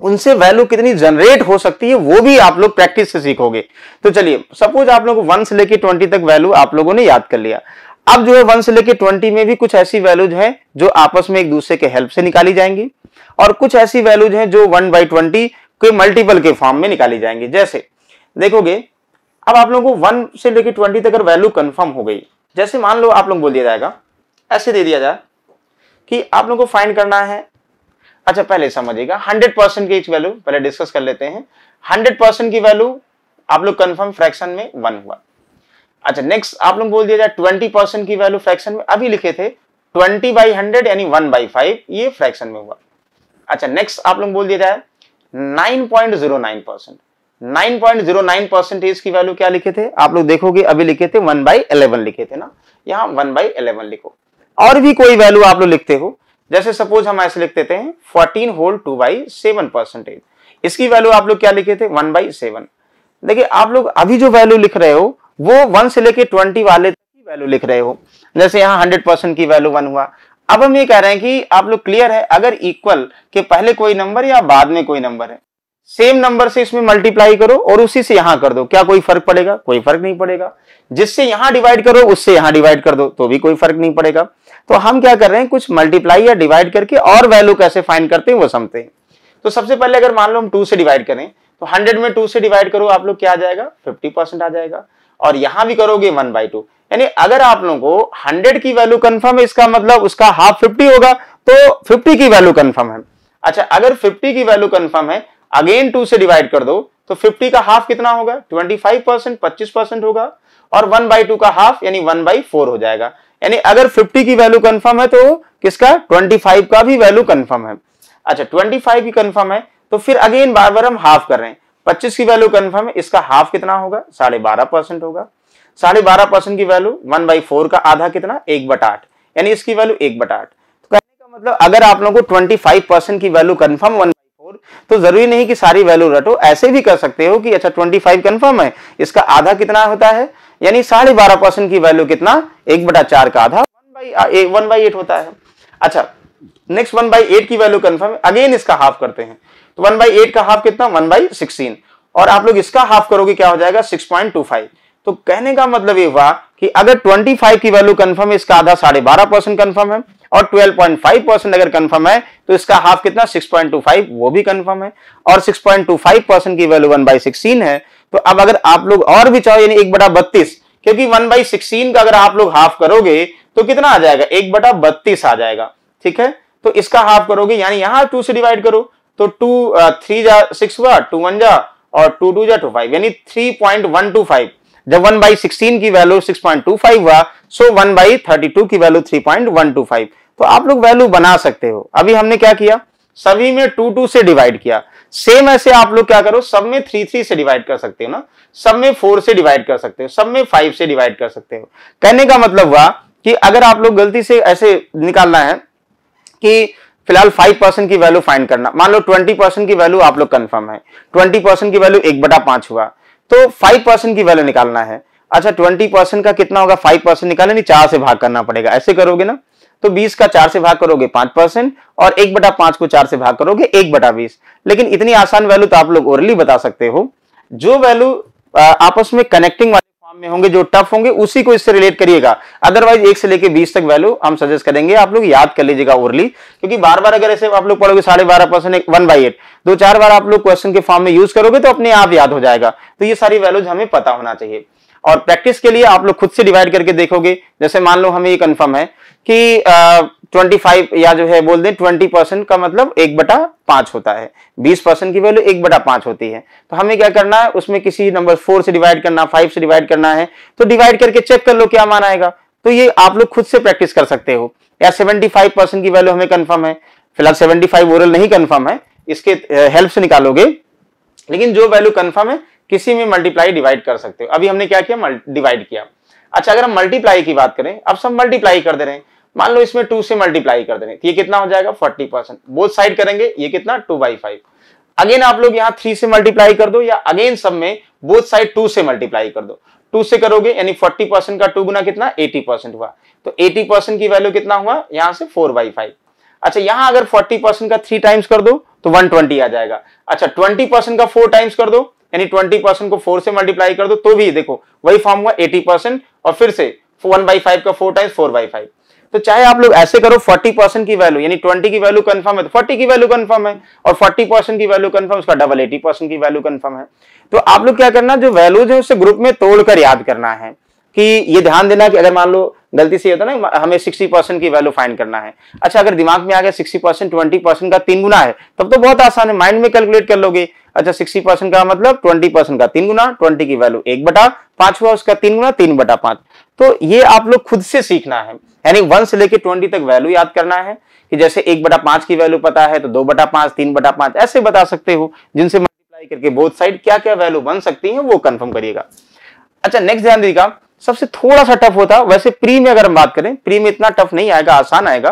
उनसे वैल्यू कितनी जनरेट हो सकती है, वो भी आप लोग प्रैक्टिस से सीखोगे। तो चलिए, सपोज़ आप लोग वन से लेके ट्वेंटी तक वैल्यू आप लोगों ने याद कर लिया। अब जो है वन से लेके ट्वेंटी में भी कुछ ऐसी वैल्यूज़ हैं जो आपस में एक दूसरे के हेल्प से निकाली जाएँगी। और कुछ ऐसी वैल्यूज़ हैं जो वन बाई ट्वेंटी के मल्टीपल के फॉर्म में निकाली जाएँगी। जैसे, देखोगे अब आप लोगों को वन से लेके ट्वेंटी तक वैल्यू कंफर्म हो गई, जैसे मान लो आप लोग बोल दिया जाएगा, ऐसे दे दिया जाए कि आप लोगों को फाइंड करना है। अच्छा पहले समझिएगा हंड्रेड परसेंट की वैल्यू पहले डिस्कस कर लेते हैं। हंड्रेड परसेंट की वैल्यू आप लोग कंफर्म फ्रैक्शन में वन हुआ। अच्छा नेक्स्ट आप लोग बोल दिया जाए ट्वेंटी परसेंट की वैल्यू फ्रैक्शन में, अभी लिखे थे ट्वेंटी बाई हंड्रेड यानी वन बाई फाइव ये फ्रैक्शन में हुआ। अच्छा नेक्स्ट आप लोग बोल दिया जाए nine point zero nine percent nine point zero nine percentage की वैल्यू क्या लिखे थे? आप लोग देखोगे, अभी लिखे थे वन बाई इलेवन लिखे थे ना? यहाँ वन बाई इलेवन लिखो। और भी कोई वैल्यू आप लोग लिखते हो? जैसे सपोज़ हम ऐसे लिख देते हैं fourteen whole two by seven percentage इसकी वैल्यू आप लोग क्या लिखे थे? One by seven. देखिए, आप लोग अभी जो वैल्यू लिख रहे हो, वो वन से लेके ट्वेंटी वाले वैल्यू लिख रहे हो। जैसे यहाँ हंड्रेड परसेंट की वैल्यू वन हुआ। अब हम ये कह रहे हैं कि आप लोग क्लियर है? अगर इक्वल के पहले कोई नंबर या बाद में कोई नंबर है? सेम नंबर से इसमें मल्टीप्लाई करो और उसी से यहाँ कर दो। क्या कोई फ़र्क पड़ेगा? कोई फ़र्क नहीं पड़ेगा। जिससे यहाँ डिवाइड करो, उससे यहाँ डिवाइड कर दो तो भी कोई फ़र्क नहीं पड़ेगा। तो हम क्या कर रहे हैं? कुछ मल्टीप्लाई या डिवाइड करके और वैल्यू कैसे फाइंड करते हैं, वो समझते हैं। तो सबसे पहले अगर मान लो हम टू से डिवाइड करें तो हंड्रेड में टू से डिवाइड करो, आप लोग क्या आ जाएगा? फिफ्टी परसेंट आ जाएगा। और यहाँ भी करोगे वन बाई टू यानी अगर आप लोगों को हंड्रेड की वैल्यू कंफर्म है, इसका मतलब उसका हाफ़ फिफ्टी होगा तो फिफ्टी की वैल्यू कंफर्म है। अच्छा अगर फिफ्टी की वैल्यू कंफर्म है अगेन टू से डिवाइड कर दो तो फिफ्टी का हाफ़ कितना होगा? ट्वेंटी फाइव परसेंट, पच्चीस परसेंट होगा, और वन बाई टू का हाफ़, यानी वन बाई फोर हो जाएगा। यानी अगर 50 की वैल्यू कंफर्म है तो किसका? 25 का भी वैल्यू कंफर्म है। अच्छा 25 की कंफर्म है तो फिर अगेन बार बार हम हाफ़ कर रहे हैं। 25 की वैल्यू कंफर्म है, इसका हाफ़ कितना होगा? साढ़े बारह परसेंट होगा। साढ़े बारह परसेंट की वैल्यू वन बाई फोर का आधा कितना? एक बटा आठ। यानी इसकी वैल्यू एक बटा आठ। तो कहने का मतलब अगर आप लोगों को ट्वेंटी फाइव परसेंट की value confirm one by four तो ज़रूरी नहीं कि सारी वैल्यू रटो, ऐसे भी कर सकते हो कि अच्छा ट्वेंटी फाइव कंफर्म है, इसका आधा कितना होता है? यानी साढ़े बारह परसेंट की वैल्यू कितना? एक बटा चार का आधा। One by one by eight होता है। अच्छा नेक्स्ट वन बाई एट की वैल्यू कंफर्म अगेन इसका हाफ़ करते हैं। तो वन बाई एट का हाफ़ कितना? वन बाई सिक्सटीन और आप लोग इसका हाफ़ करोगे, क्या हो जाएगा? सिक्स पॉइंट टू फाइव तो कहने का मतलब ये हुआ कि अगर 25 की वैल्यू कंफर्म है, इसका आधा साढ़े बारह परसेंट कन्फर्म है। और 12.5 परसेंट अगर कंफर्म है तो इसका हाफ़ कितना? 6.25 वो भी कंफर्म है। और 6.25 परसेंट की वैल्यू वन बाई सिक्सटीन है। तो अब अगर आप लोग और भी चाहो, यानी एक बटा बत्तीस, क्योंकि वन बाई सिक्सटीन का अगर आप लोग हाफ़ करोगे तो कितना आ जाएगा? एक बटा बत्तीस आ जाएगा। ठीक है? तो इसका हाफ़ करोगे, यानी यहाँ टू से डिवाइड करो तो टू थ्री जा सिक्स हुआ टू वन जा, और टू टू जा टू फाइव यानी three point one two five जब वन बाई सिक्सटीन की value six point two five हुआ so one by thirty two की value three point one two five तो आप लोग वैल्यू बना सकते हो। अभी हमने क्या किया? सभी में टू टू से डिवाइड किया। सेम ऐसे आप लोग क्या करो, सब में थ्री थ्री से डिवाइड कर सकते हो ना? सब में फोर से डिवाइड कर सकते हो, सब में फाइव से डिवाइड कर सकते हो। कहने का मतलब हुआ कि अगर आप लोग गलती से ऐसे निकालना है कि फ़िलहाल फाइव परसेंट की वैल्यू फाइंड करना, मान लो ट्वेंटी परसेंट की वैल्यू आप लोग कंफर्म है। ट्वेंटी परसेंट की वैल्यू एक बटा पाँच हुआ। तो फाइव परसेंट की वैल्यू निकालना है। अच्छा ट्वेंटी परसेंट का कितना होगा? फाइव परसेंट निकाले नहीं चार से भाग करना पड़ेगा। ऐसे करोगे ना? तो 20 का चार से भाग करोगे पाँच परसेंट और एक बटा पाँच को चार से भाग करोगे एक बटा बीस। लेकिन इतनी आसान वैल्यू तो आप लोग ओरली बता सकते हो। जो वैल्यू आपस में कनेक्टिंग वाले फॉर्म में होंगे, जो टफ होंगे, उसी को इससे रिलेट करिएगा। अदरवाइज़ एक से लेके बीस तक वैल्यू हम सजेस्ट करेंगे। आप लोग याद कर लीजिएगा ओरली क्योंकि बार बार अगर ऐसे आप लोग पढ़ोगे साढ़े बारह परसेंट वन बाई एट दो चार बार आप लोग क्वेश्चन के फॉर्म में यूज़ करोगे तो अपने आप याद हो जाएगा। तो ये सारी वैल्यूज़ हमें पता होना चाहिए। और प्रैक्टिस के लिए आप लोग खुद से डिवाइड करके देखोगे। जैसे मान लो हमें ये कंफर्म है कि ट्वेंटी फाइव या जो है बोल दें ट्वेंटी परसेंट का मतलब एक बटा पाँच होता है। बीस परसेंट की वैल्यू एक बटा पाँच होती है। तो हमें क्या करना है? उसमें किसी नंबर फोर से डिवाइड करना फाइव से डिवाइड करना है। तो डिवाइड करके चेक कर लो क्या मान आएगा। तो ये आप लोग खुद से प्रैक्टिस कर सकते हो। या सेवेंटी फाइव परसेंट की वैल्यू हमें कन्फर्म है। फ़िलहाल सेवेंटी फाइव ओरल नहीं कन्फर्म है। इसके हेल्प से निकालोगे। लेकिन जो वैल्यू कन्फर्म है किसी में मल्टीप्लाई डिवाइड कर सकते हो। अभी हमने क्या किया? डिवाइड किया। अच्छा अगर हम मल्टीप्लाई की बात करें, अब सब मल्टीप्लाई कर दे रहे हैं। मान लो इसमें टू से मल्टीप्लाई कर दे रहे हैं तो ये कितना हो जाएगा? फोर्टी परसेंट बोथ साइड करेंगे, ये कितना? टू बाई फाइव अगेन आप लोग यहाँ थ्री से मल्टीप्लाई कर दो, या अगेन सब में बोथ साइड टू से मल्टीप्लाई कर दो। टू से करोगे, यानी फोर्टी परसेंट का टू गुना कितना? एटी परसेंट हुआ। तो एटी परसेंट की वैल्यू कितना हुआ? यहाँ से फोर बाई फाइव अच्छा यहाँ अगर फोर्टी परसेंट का थ्री टाइम्स कर दो तो वन ट्वेंटी आ जाएगा। अच्छा ट्वेंटी परसेंट का फोर टाइम्स कर दो यानी ट्वेंटी परसेंट को फोर से मल्टीप्लाई कर दो तो भी देखो, वही फॉर्म हुआ एटी परसेंट और फिर से वन बाई फाइव का four times four by five तो चाहे आप लोग ऐसे करो 40 परसेंट की वैल्यू यानी 20 की वैल्यू कंफर्म है तो 40 की वैल्यू कंफर्म है और 40 परसेंट की वैल्यू कंफर्म उसका डबल 80 परसेंट की वैल्यू कंफर्म है। तो आप लोग क्या करना, जो वैल्यूज़ है उसे ग्रुप में तोड़कर याद करना है। कि ये ध्यान देना कि अगर मान लो गलती से होता ना, हमें 60 परसेंट की वैल्यू फाइंड करना है। अच्छा अगर दिमाग में आ गया 60 परसेंट, ट्वेंटी परसेंट का तीन गुना है, तब तो बहुत आसान है, माइंड में कैलकुलेट कर लोगे। अच्छा 60 परसेंट का मतलब 20 परसेंट का तीन गुना 20 की वैल्यू एक बटा पाँच हुआ, उसका तीन गुना, तीन बटा पाँच। तो ये आप लोग खुद से सीखना है। यानी वन से लेकर ट्वेंटी तक वैल्यू याद करना है कि जैसे एक बटा पाँच की वैल्यू पता है तो दो बटा पाँच, तीन बटा पाँच, ऐसे बता सकते हो, जिनसे मल्टीप्लाई करके बोथ साइड क्या क्या वैल्यू बन सकती है, वो कंफर्म करिएगा। अच्छा नेक्स्ट ध्यान दीजिएगा सबसे थोड़ा सा टफ होता। वैसे प्री में अगर हम बात करें प्री में इतना टफ नहीं आएगा, आसान आएगा।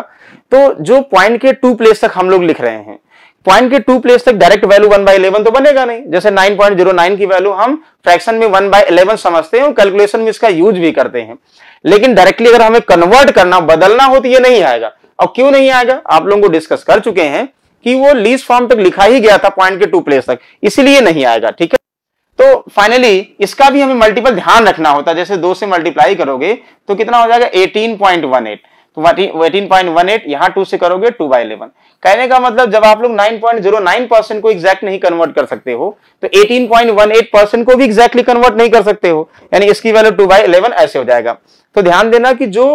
तो जो पॉइंट के टू प्लेस तक हम लोग लिख रहे हैं पॉइंट के टू प्लेस तक direct value one by eleven तो बनेगा नहीं। जैसे नाइन पॉइंट ज़ीरो नाइन की वैल्यू हम फ्रैक्शन में वन बाई इलेवन समझते हैं और कैलकुलेशन में इसका यूज़ भी करते हैं। लेकिन डायरेक्टली अगर हमें कन्वर्ट करना, बदलना हो तो ये नहीं आएगा। और क्यों नहीं आएगा? आप लोगों को डिस्कस कर चुके हैं कि वो लीज फॉर्म तक लिखा ही गया था पॉइंट के टू प्लेस तक। इसीलिए नहीं आएगा, ठीक है? तो फाइनली इसका भी हमें मल्टीपल ध्यान रखना होता है। जैसे दो से मल्टीप्लाई करोगे तो कितना हो जाएगा? 18.18 तो 18.18 यहाँ टू से करोगे टू बाई इलेवन कहने का मतलब जब आप लोग 9.09 परसेंट को एग्जैक्ट नहीं कन्वर्ट कर सकते हो तो 18.18 परसेंट को भी एग्जैक्टली कन्वर्ट नहीं कर सकते हो। यानी इसकी वैल्यू टू बाई इलेवन ऐसे हो जाएगा। तो ध्यान देना कि जो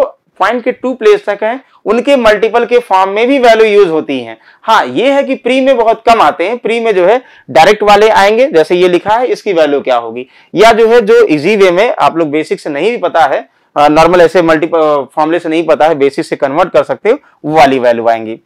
पॉइंट के टू प्लेस तक है, उनके मल्टीपल के फॉर्म में भी वैल्यू यूज़ होती है। हाँ ये है कि प्री में बहुत कम आते हैं, प्री में जो है डायरेक्ट वाले आएँगे, जैसे ये लिखा है, इसकी वैल्यू क्या होगी? या जो है, जो इजी वे में आप लोग बेसिक से नहीं भी पता है नॉर्मल ऐसे मल्टीपल फॉर्मुले से नहीं पता है, बेसिक से कन्वर्ट कर सकते हो, वो वाली वैल्यू आएँगी।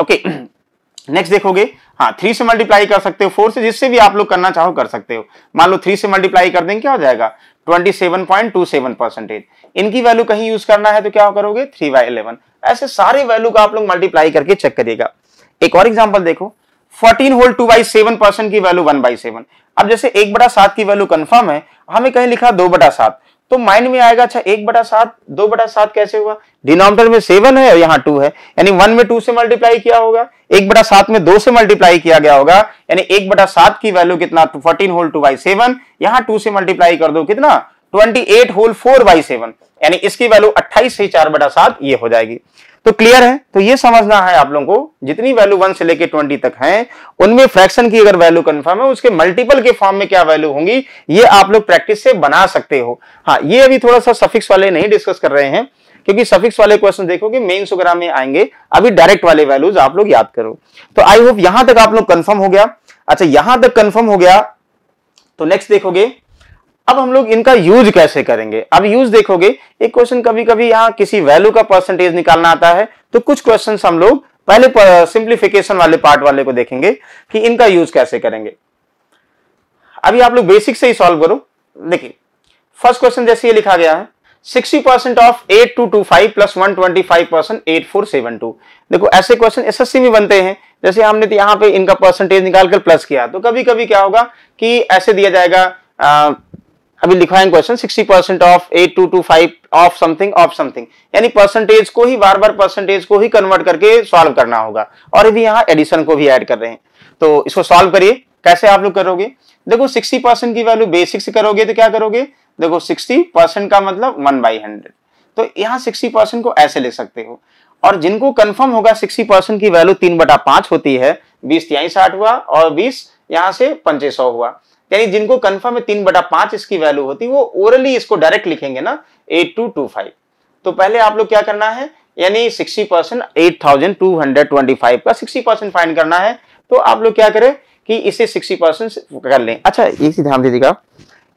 ओके, नेक्स्ट देखोगे। हाँ थ्री से मल्टीप्लाई कर सकते हो, फोर से जिससे भी आप लोग करना चाहो कर सकते हो। मान लो थ्री से मल्टीप्लाई कर देंगे, क्या हो जाएगा? 27.27 परसेंटेज इनकी वैल्यू कहीं यूज़ करना है तो क्या करोगे? थ्री बाई इलेवन ऐसे सारे वैल्यू का आप लोग मल्टीप्लाई करके चेक करिएगा। एक और एग्ज़ाम्पल देखो। 14 whole two by seven percent की वैल्यू वन बाई सेवन अब जैसे एक बटा सात की वैल्यू कंफर्म है, हमें कहीं लिखा दो बटा सात तो माइंड में आएगा अच्छा एक बटा सात, दो बटा सात कैसे हुआ? डिनोमिनेटर में सेवन है और यहाँ टू है। यानी वन में टू से मल्टीप्लाई किया होगा, एक बटा सात में दो से मल्टीप्लाई किया गया होगा, यानी एक बटा सात की वैल्यू कितना fourteen whole two by seven यहाँ टू से मल्टीप्लाई कर दो कितना twenty eight whole four by seven यानी इसकी वैल्यू अट्ठाईस से चार बटा सात, ये हो जाएगी। तो क्लियर है? तो ये समझना है आप लोगों को, जितनी वैल्यू वन से लेके ट्वेंटी तक है, उनमें फ्रैक्शन की अगर वैल्यू कंफर्म है, उसके मल्टीपल के फॉर्म में क्या वैल्यू होंगी, ये आप लोग प्रैक्टिस से बना सकते हो। हाँ ये अभी थोड़ा सा सफिक्स वाले नहीं डिस्कस कर रहे हैं। क्योंकि सफिक्स वाले क्वेश्चन देखोगे मेन्स वगैरह में आएँगे। अभी डायरेक्ट वाले वैल्यूज़ आप लोग याद करो। तो आई होप यहाँ तक आप लोग कंफर्म हो गया। अच्छा यहाँ तक कंफर्म हो गया। तो नेक्स्ट देखोगे। अब हम लोग इनका यूज़ कैसे करेंगे? अब यूज़ देखोगे, एक क्वेश्चन कभी कभी यहाँ किसी वैल्यू का परसेंटेज निकालना आता है। तो कुछ क्वेश्चन हम लोग पहले सिंप्लीफिकेशन वाले पार्ट वाले को देखेंगे कि इनका यूज़ कैसे करेंगे। अभी आप लोग बेसिक से ही सॉल्व करो। देखिए फ़र्स्ट क्वेश्चन जैसे ये लिखा गया है। 60 percent of eight two two five plus one twenty five percent eight four seven two देखो ऐसे क्वेश्चन एसएससी में बनते हैं। जैसे हमने तो यहाँ पे इनका परसेंटेज निकाल कर प्लस किया। तो कभी कभी क्या होगा कि ऐसे दिया जाएगा आ, अभी लिखवाएँगे question 60 percent of eight two two five of something of something यानी परसेंटेज को ही बार बार परसेंटेज को ही कन्वर्ट करके सॉल्व करना होगा। और अभी यहाँ एडिशन को भी ऐड कर रहे हैं। तो इसको सॉल्व करिए। कैसे आप लोग करोगे? देखो 60 परसेंट की वैल्यू बेसिक से करोगे तो क्या करोगे? देखो 60 परसेंट का मतलब वन बाई हंड्रेड तो यहाँ 60 परसेंट को ऐसे ले सकते हो। और जिनको कंफर्म होगा 60 परसेंट की वैल्यू तीन बटा पाँच होती है, बीस तिहाई साठ हुआ और बीस यहाँ से पंचे सौ हुआ। यानी जिनको कंफर्म है तीन बटा पाँच इसकी वैल्यू होती, वो ओरली इसको डायरेक्ट लिखेंगे ना एट तो पहले आप लोग क्या करना है, यानी sixty percent eight thousand two hundred twenty five का सिक्सटी परसेंट फाइंड करना है। तो आप लोग क्या करें कि इसे सिक्सटी परसेंट कर लें। अच्छा एक ही ध्यान दीजिएगा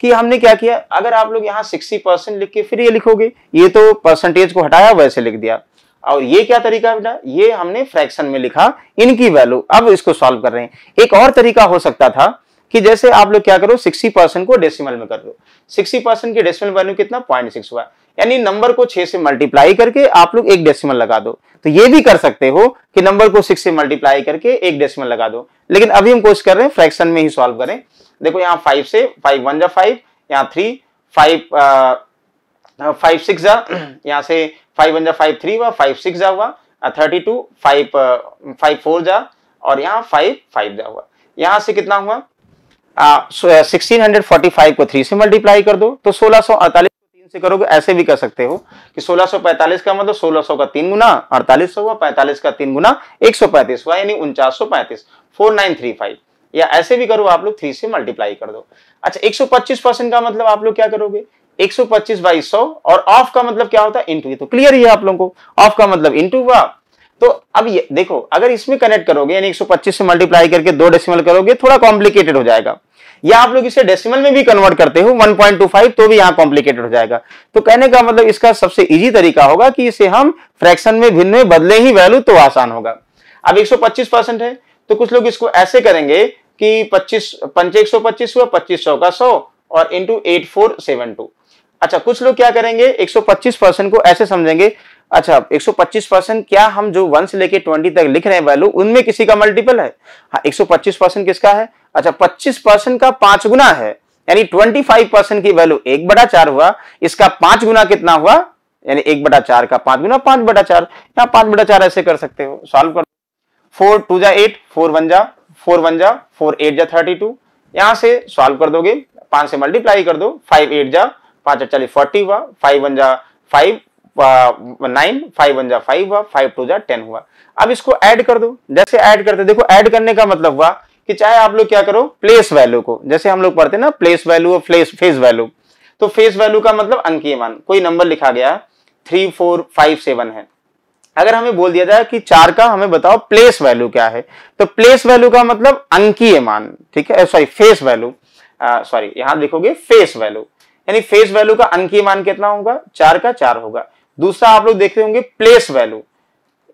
कि हमने क्या किया? अगर आप लोग यहाँ सिक्सटी परसेंट लिख के फिर ये लिखोगे, ये तो परसेंटेज को हटाया, वैसे लिख दिया। और ये क्या तरीका बेटा? ये हमने फ्रैक्शन में लिखा, इनकी वैल्यू अब इसको सॉल्व कर रहे हैं। एक और तरीका हो सकता था कि जैसे आप लोग क्या करो 60 परसेंट को डेसिमल में कर दो। 60 परसेंट की डेसिमल वैल्यू कितना? पॉइंट सिक्स हुआ। यानी नंबर को छह से मल्टीप्लाई करके आप लोग एक डेसिमल लगा दो। तो ये भी कर सकते हो कि नंबर को सिक्स से मल्टीप्लाई करके एक डेसिमल लगा दो। लेकिन अभी हम कोशिश कर रहे हैं फ्रैक्शन में ही सॉल्व करें। देखो यहाँ फाइव से फाइव वन जा फाइव यहाँ थ्री फाइव फाइव सिक्स जा, यहाँ से फाइव वन जा फाइव थ्री हुआ फाइव सिक्स जा हुआ thirty two five five four जा, और यहाँ फाइव फाइव जा हुआ। यहाँ से कितना हुआ? सिक्सटीन हंड्रेड फोर्टी फाइव को थ्री से मल्टीप्लाई कर दो तो सोलह सौ अड़तालीस से करोगे, ऐसे भी कर सकते हो कि सोलह सौ पैंतालीस का मतलब सोलह सौ का तीन गुना, अड़तालीस हुआ, पैंतालीस का तीन गुना, एक सौ पैंतीस हुआ, यानी उनचास सौ पैंतीस, फोर नाइन थ्री फाइव। या ऐसे भी करो, आप लोग थ्री से मल्टीप्लाई कर दो। अच्छा एक सौ पच्चीस परसेंट का मतलब आप लोग क्या करोगे? 125 बाई सौ और ऑफ़ का मतलब क्या होता है? इंटू तो क्लियर ही है आप लोगों को। ऑफ़ का मतलब इंटू हुआ। तो अब ये, देखो, अगर इसमें कनेक्ट करोगे, यानी 125 से मल्टीप्लाई करके दो डेसिमल करोगे, थोड़ा कॉम्प्लिकेटेड हो जाएगा। या आप लोग इसे डेसिमल में भी कन्वर्ट करते हो 1.25 तो भी यहाँ कॉम्प्लिकेटेड हो जाएगा। तो कहने का मतलब इसका सबसे इजी तरीका होगा कि इसे हम फ्रैक्शन में भिन्न में बदले ही वैल्यू तो आसान होगा। अब 125 परसेंट है तो कुछ लोग इसको ऐसे करेंगे कि 25 पंच एक सौ पच्चीस हुआ, पच्चीस सौ का सौ और into eight four seven two अच्छा कुछ लोग क्या करेंगे 125 परसेंट को ऐसे समझेंगे अच्छा 125 परसेंट क्या हम जो वन से लेके ट्वेंटी तक लिख रहे हैं वैल्यू, उनमें किसी का मल्टीपल है? हाँ 125 परसेंट किसका है? अच्छा 25 परसेंट का पाँच गुना है, यानी 25 परसेंट की वैल्यू एक बटा चार हुआ, इसका पाँच गुना कितना हुआ? यानी एक बटा चार का पाँच गुना पाँच बटा चार, यहाँ पाँच बटा चार ऐसे कर सकते हो सॉल्व कर फोर टू जा एट, फोर वन जा, फोर वन जा, फोर एट जा थर्टी टू, यहाँ से सॉल्व कर दोगे, पाँच से मल्टीप्लाई कर दो फाइव एट जा, पाँच अड़चालीस फोर्टी हुआ फाइव वन जा फाइव नाइन फाइव वन जा फाइव हुआ फाइव टू जा टेन हुआ। अब इसको ऐड कर दो। जैसे ऐड करते, देखो ऐड करने का मतलब हुआ कि चाहे आप लोग क्या करो प्लेस वैल्यू को, जैसे हम लोग पढ़ते ना प्लेस वैल्यू और प्लेस फेस वैल्यू तो फेस वैल्यू का मतलब अंकीय मान कोई नंबर लिखा गया थ्री फोर फाइव सेवन है। अगर हमें बोल दिया जाए कि चार का, हमें बताओ प्लेस वैल्यू क्या है। तो प्लेस वैल्यू का मतलब अंकीय मान ठीक है? सॉरी फेस वैल्यू सॉरी यहाँ लिखोगे फेस वैल्यू यानी फेस वैल्यू का अंकीय मान कितना होगा? चार का चार होगा। दूसरा आप लोग देखते होंगे प्लेस वैल्यू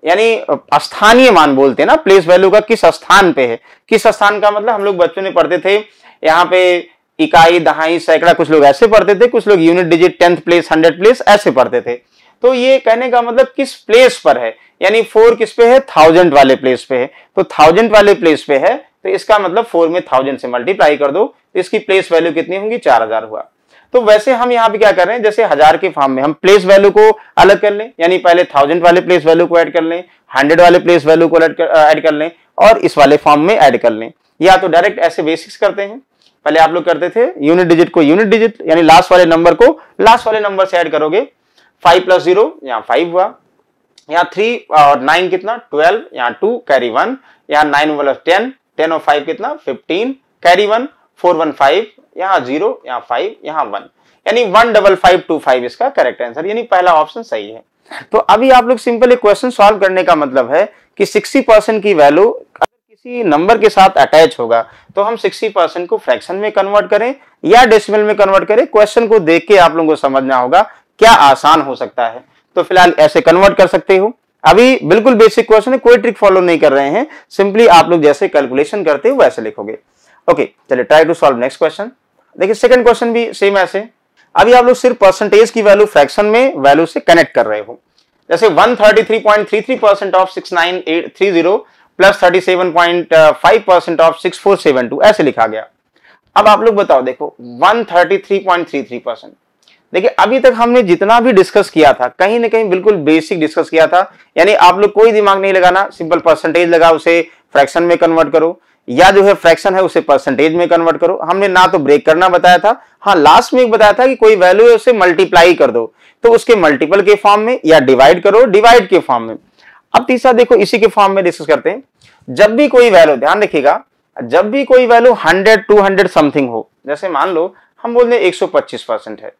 यानी स्थानीय मान बोलते हैं ना प्लेस वैल्यू का किस स्थान पे है? किस स्थान का मतलब हम लोग बच्चों ने पढ़ते थे, यहाँ पे इकाई, दहाई, सैकड़ा, कुछ लोग ऐसे पढ़ते थे, कुछ लोग unit digit tenth place hundred place ऐसे पढ़ते थे। तो ये कहने का मतलब किस प्लेस पर है? यानी फोर किस पे है? थाउज़ेंड वाले प्लेस पे है। तो थाउज़ेंड वाले प्लेस पे है तो इसका मतलब फोर में थाउज़ेंड से मल्टीप्लाई कर दो तो इसकी प्लेस वैल्यू कितनी होगी? चार हज़ार हुआ। तो वैसे हम यहाँ पे क्या कर रहे हैं? जैसे हज़ार के फॉर्म में हम प्लेस वैल्यू को अलग कर लें, यानी पहले थाउज़ेंड वाले प्लेस वैल्यू को ऐड कर लें हंड्रेड वाले प्लेस वैल्यू को ऐड कर लें और इस वाले फॉर्म में ऐड कर लें। या तो डायरेक्ट ऐसे बेसिक्स करते हैं। पहले आप लोग करते थे यूनिट डिजिट को यूनिट डिजिट यानी लास्ट वाले नंबर को लास्ट वाले नंबर से ऐड करोगे। फाइव प्लस ज़ीरो यहाँ फाइव हुआ। यहाँ थ्री और नाइन कितना? ट्वेल्व यहाँ टू कैरी वन यहाँ नाइन प्लस टेन टेन और फाइव कितना? Fifteen carry one four one five यहाँ ज़ीरो, यहाँ फाइव यहाँ वन यानी one double five two five इसका करेक्ट आंसर यानी पहला ऑप्शन सही है। तो अभी आप लोग सिंपल एक क्वेश्चन सॉल्व करने का मतलब है कि 60 परसेंट की वैल्यू किसी नंबर के साथ अटैच होगा तो हम 60 परसेंट को फ्रैक्शन में कन्वर्ट करें या डेसिमल में कन्वर्ट करें। क्वेश्चन को देख के आप लोगों को समझना होगा क्या आसान हो सकता है। तो फ़िलहाल ऐसे कन्वर्ट कर सकते हो। अभी बिल्कुल बेसिक क्वेश्चन है, कोई ट्रिक फॉलो नहीं कर रहे हैं। सिंपली आप लोग जैसे कैलकुलेशन करते हो वैसे लिखोगे। ओके चलिए try to solve next question देखिए सेकंड क्वेश्चन भी सेम ऐसे। अभी आप लोग सिर्फ़ परसेंटेज की वैल्यू फ्रैक्शन में वैल्यू से कनेक्ट कर रहे हो। जैसे 133.33 percent of 69830 plus 37.5 percent of 6472 ऐसे लिखा गया। अब आप लोग बताओ, देखो 133.33 परसेंट देखिए, अभी तक हमने जितना भी डिस्कस किया था, कहीं ना कहीं बिल्कुल बेसिक डिस्कस किया था, यानी आप लोग कोई दिमाग नहीं लगाना सिंपल परसेंटेज लगा उसे फ्रैक्शन में कन्वर्ट करो। या जो है फ्रैक्शन है, उसे परसेंटेज में कन्वर्ट करो। हमने ना तो ब्रेक करना बताया था हाँ लास्ट में एक बताया था कि कोई वैल्यू है, उसे मल्टीप्लाई कर दो। तो उसके मल्टीपल के फॉर्म में या डिवाइड करो डिवाइड के फॉर्म में। अब तीसरा देखो, इसी के फॉर्म में डिस्कस करते हैं। जब भी कोई वैल्यू ध्यान रखिएगा, जब भी कोई value hundred two hundred something हो, जैसे मान लो, हम बोल एक सौ पच्चीस परसेंट है।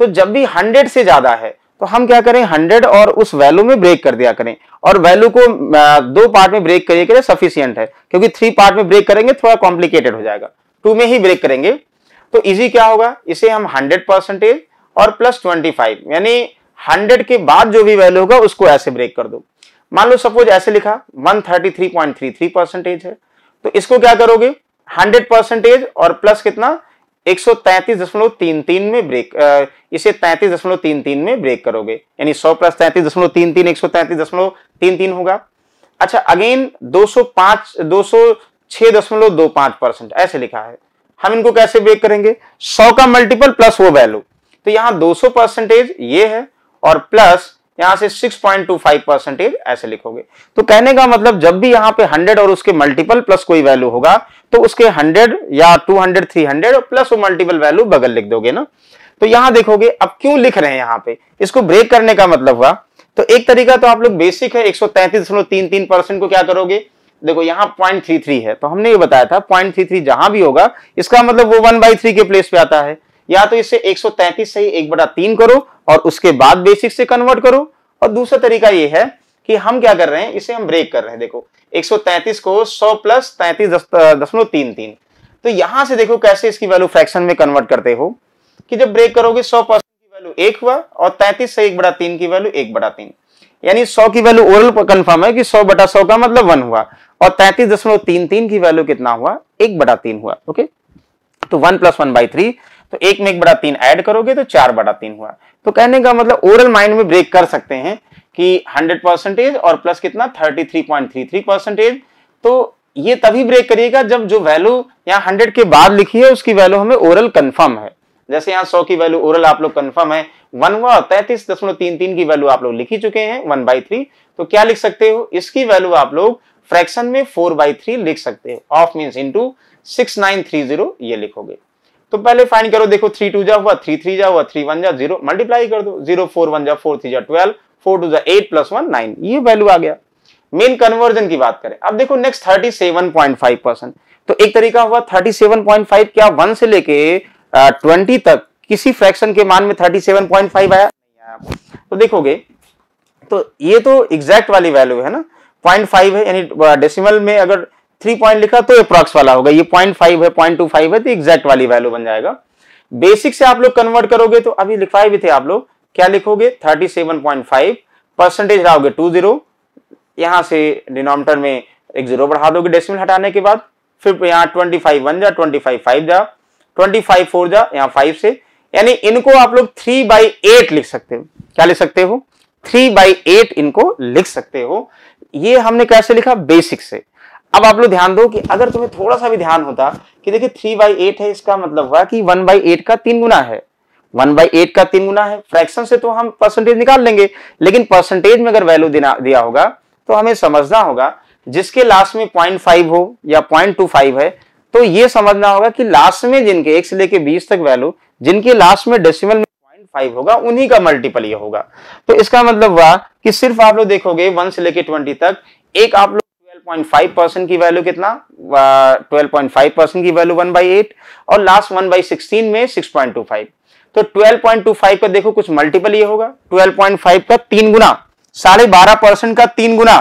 तो जब भी हंड्रेड से ज़्यादा है तो हम क्या करें? हंड्रेड और उस वैल्यू में ब्रेक कर दिया करें। और वैल्यू को दो पार्ट में ब्रेक करिए करें सफिशियंट है। क्योंकि थ्री पार्ट में ब्रेक करेंगे, थोड़ा कॉम्प्लिकेटेड हो जाएगा। टू में ही ब्रेक करेंगे। तो इजी क्या होगा? इसे हम हंड्रेड परसेंटेज और प्लस ट्वेंटी फाइव यानी हंड्रेड के बाद जो भी वैल्यू होगा, उसको ऐसे ब्रेक कर दो। मान लो सपोज़ ऐसे लिखा one thirty three point three three percentage है। तो इसको क्या करोगे? हंड्रेड परसेंटेज और प्लस कितना? एक सौ तैतीस दशमलव तीन तीन में ब्रेक आ, इसे तैतीस दशमलव तीन तीन में ब्रेक करोगे। यानी सौ प्लस तैतीस दशमलव तीन तीन एक सौ तैतीस दशमलव तीन तीन होगा। अच्छा अगेन दो सौ पाँच दो सौ छह दशमलव दो पाँच परसेंट ऐसे लिखा है। हम इनको कैसे ब्रेक करेंगे? सौ का मल्टीपल प्लस वो वैल्यू तो यहाँ दो सौ परसेंटेज ये है और प्लस यहाँ से 6.25 परसेंटेज ऐसे लिखोगे। तो कहने का मतलब जब भी यहाँ पे 100 और उसके मल्टीपल प्लस कोई वैल्यू होगा तो उसके 100 या 200 300 और प्लस वो मल्टीपल वैल्यू बगल लिख दोगे ना। तो यहाँ देखोगे, अब क्यों लिख रहे हैं यहाँ पे? इसको ब्रेक करने का मतलब हुआ। तो एक तरीका तो आप लोग बेसिक है, एक परसेंट को क्या करोगे? देखो, यहाँ पॉइंट थ्री थ्री है तो हमने ये बताया था पॉइंट थ्री थ्री जहाँ भी होगा, इसका मतलब वो वन बाई थ्री के प्लेस पे आता है। या तो इसे 133 से ही एक बटा तीन करो और उसके बाद बेसिक से कन्वर्ट करो। और दूसरा तरीका ये है कि हम क्या कर रहे हैं, इसे हम ब्रेक कर रहे हैं। देखो 133 को 100 प्लस तैतीस दशमलव तीन तीन। तो यहाँ से देखो कैसे इसकी वैल्यू फ्रैक्शन में कन्वर्ट करते हो कि जब ब्रेक करोगे 100 परसेंट की वैल्यू एक हुआ और तैतीस से एक बटा तीन की वैल्यू एक बटा तीन। यानी 100 की वैल्यू ओरल कंफर्म है कि 100 बटा 100 का मतलब वन हुआ और तैतीस दशमलव तीन तीन की वैल्यू कितना हुआ? एक बटा तीन हुआ ओके तो one plus one by three तो एक में एक बड़ा तीन ऐड करोगे तो चार बड़ा तीन हुआ। तो कहने का मतलब ओरल माइंड में ब्रेक कर सकते हैं कि 100 परसेंटेज और प्लस कितना? 33.33 परसेंटेज तो ये तभी ब्रेक करिएगा जब जो वैल्यू यहाँ 100 के बाद लिखी है, उसकी वैल्यू हमें ओरल कंफर्म है। जैसे यहाँ 100 की वैल्यू ओरल आप लोग कंफर्म है वन हुआ तैतीस दशमलव तीन तीन की वैल्यू आप लोग लिख चुके हैं वन बाई थ्री तो क्या लिख सकते हो? इसकी वैल्यू आप लोग फ्रैक्शन में फोर बाई थ्री लिख सकते हो। Of mean into six nine three zero ये लिखोगे। तो पहले फाइन करो, देखो थ्री टू जा हुआ थ्री थ्री जा हुआ थ्री वन जा ज़ीरो मल्टीप्लाई कर दो ज़ीरो फोर वन जा फोर थ्री जा ट्वेल्व फोर टू जा एट प्लस वन नाइन ये वैल्यू आ गया। मेन कन्वर्जन की बात करें। अब देखो next thirty seven point five percent तो एक तरीका हुआ थर्टी सेवन पॉइंट फाइव क्या वन से लेके ट्वेंटी तक, किसी फ्रैक्शन के मान में थर्टी सेवन पॉइंट फाइव आया? तो देखोगे तो ये तो एग्जैक्ट वाली वैल्यू है ना। पॉइंट फाइव है, यानी डेसिमल में अगर थ्री पॉइंट लिखा तो अप्रॉक्स वाला होगा, ये पॉइंट फाइव है पॉइंट टू फाइव है तो एग्जैक्ट वाली वैल्यू बन जाएगा। बेसिक से आप लोग कन्वर्ट करोगे तो अभी लिखवाए भी थे आप लोग, क्या लिखोगे? Thirty seven point five percentage लाओगे टू ज़ीरो यहाँ से डिनोमीटर में एक ज़ीरो बढ़ा दोगे डेसिमल हटाने के बाद, फिर यहाँ ट्वेंटी फाइव वन जा ट्वेंटी फाइव फाइव जा ट्वेंटी फाइव फोर जा, यहाँ फाइव से, यानी इनको आप लोग थ्री बाई एट लिख सकते हो। क्या लिख सकते हो? थ्री बाई एट इनको लिख सकते हो। ये हमने कैसे लिखा? बेसिक से। अब आप लोग ध्यान दो कि अगर तुम्हें थोड़ा सा भी ध्यान होता कि देखिए थ्री बाई एट है, इसका मतलब हुआ कि वन बाई एट का तीन गुना है। वन बाई एट का तीन गुना है फ्रैक्शन से तो हम परसेंटेज निकाल लेंगे। लेकिन परसेंटेज में अगर वैल्यू दिया होगा तो हमें समझना होगा, जिसके लास्ट में पॉइंट फाइव हो या पॉइंट टू फाइव है तो ये समझना होगा कि लास्ट में जिनके एक से लेके बीस तक वैल्यू जिनके लास्ट में डेसिमल में पॉइंट फाइव होगा, उन्हीं का मल्टीपल ये होगा। तो इसका मतलब हुआ कि सिर्फ़ आप लोग देखोगे वन से लेके ट्वेंटी तक, एक आप लोग 12.5 परसेंट की वैल्यू कितना? 12.5 परसेंट की वैल्यू वन बाई एट और लास्ट वन बाई सिक्सटीन में 6.25 तो 12.25 का देखो कुछ मल्टीपल ये होगा। 12.5 का तीन गुना, साढ़े बारह परसेंट का तीन गुना।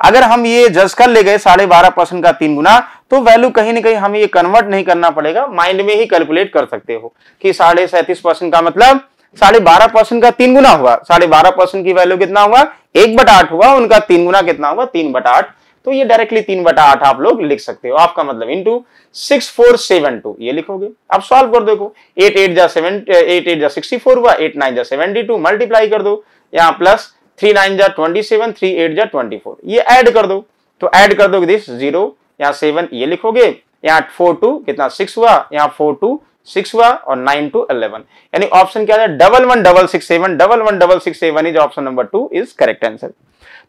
अगर हम ये जज कर ले गए साढ़े बारह परसेंट का तीन गुना तो वैल्यू कहीं ना कहीं हमें ये कन्वर्ट नहीं करना पड़ेगा। माइंड में ही कैलकुलेट कर सकते हो कि साढ़े सैंतीस परसेंट का मतलब साढ़े बारह परसेंट का तीन गुना हुआ। साढ़े बारह परसेंट की वैल्यू कितना हुआ? एक बट आठ हुआ। उनका तीन गुना कितना हुआ? तीन बट आठ। तो ये डायरेक्टली तीन बटा आठ आप लोग लिख सकते हो। आपका मतलब into six four seven two ये लिखोगे? अब सॉल्व कर देखो। एट एट जा सेवन एट एट जा सिक्सटी फोर हुआ एट नाइन जा सेवेंटी टू मल्टीप्लाई कर दो। यहाँ प्लस थ्री नाइन जा ट्वेंटी सेवन थ्री एट जा ट्वेंटी फोर ये ऐड कर दो। तो ऐड कर दो दिस ज़ीरो यहाँ सेवन ये लिखोगे। यहाँ फोर टू कितना सिक्स हुआ? यहाँ फोर टू सिक्स हुआ और नाइन टू इलेवन यानी ऑप्शन क्या है? Double one double six seven double one double six seven is option number two is correct answer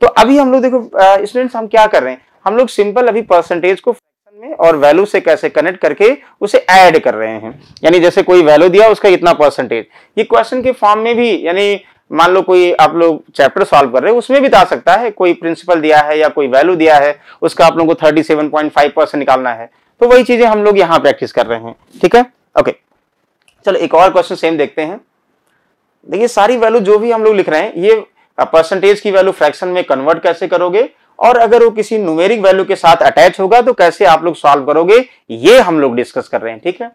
तो अभी हम लोग देखो स्टूडेंट्स हम क्या कर रहे हैं? हम लोग सिंपल अभी परसेंटेज को फ्रैक्शन में और वैल्यू से कैसे कनेक्ट करके उसे ऐड कर रहे हैं। यानी जैसे कोई वैल्यू दिया, उसका इतना परसेंटेज ये क्वेश्चन के फॉर्म में भी, यानी मान लो कोई आप लोग चैप्टर सॉल्व कर रहे हैं, उसमें भी आ सकता है। कोई प्रिंसिपल दिया है या कोई वैल्यू दिया है, उसका आप लोगों को thirty seven point five percent निकालना है। तो वही चीज़ें हम लोग यहाँ प्रैक्टिस कर रहे हैं। ठीक है? ओके चलो, एक और क्वेश्चन सेम देखते हैं। देखिए, सारी वैल्यू जो भी हम लोग लिख रहे हैं, ये परसेंटेज की वैल्यू फ्रैक्शन में कन्वर्ट कैसे करोगे? और अगर वो किसी न्यूमेरिक वैल्यू के साथ अटैच होगा तो कैसे आप लोग सॉल्व करोगे? ये हम लोग डिस्कस कर रहे हैं, ठीक है?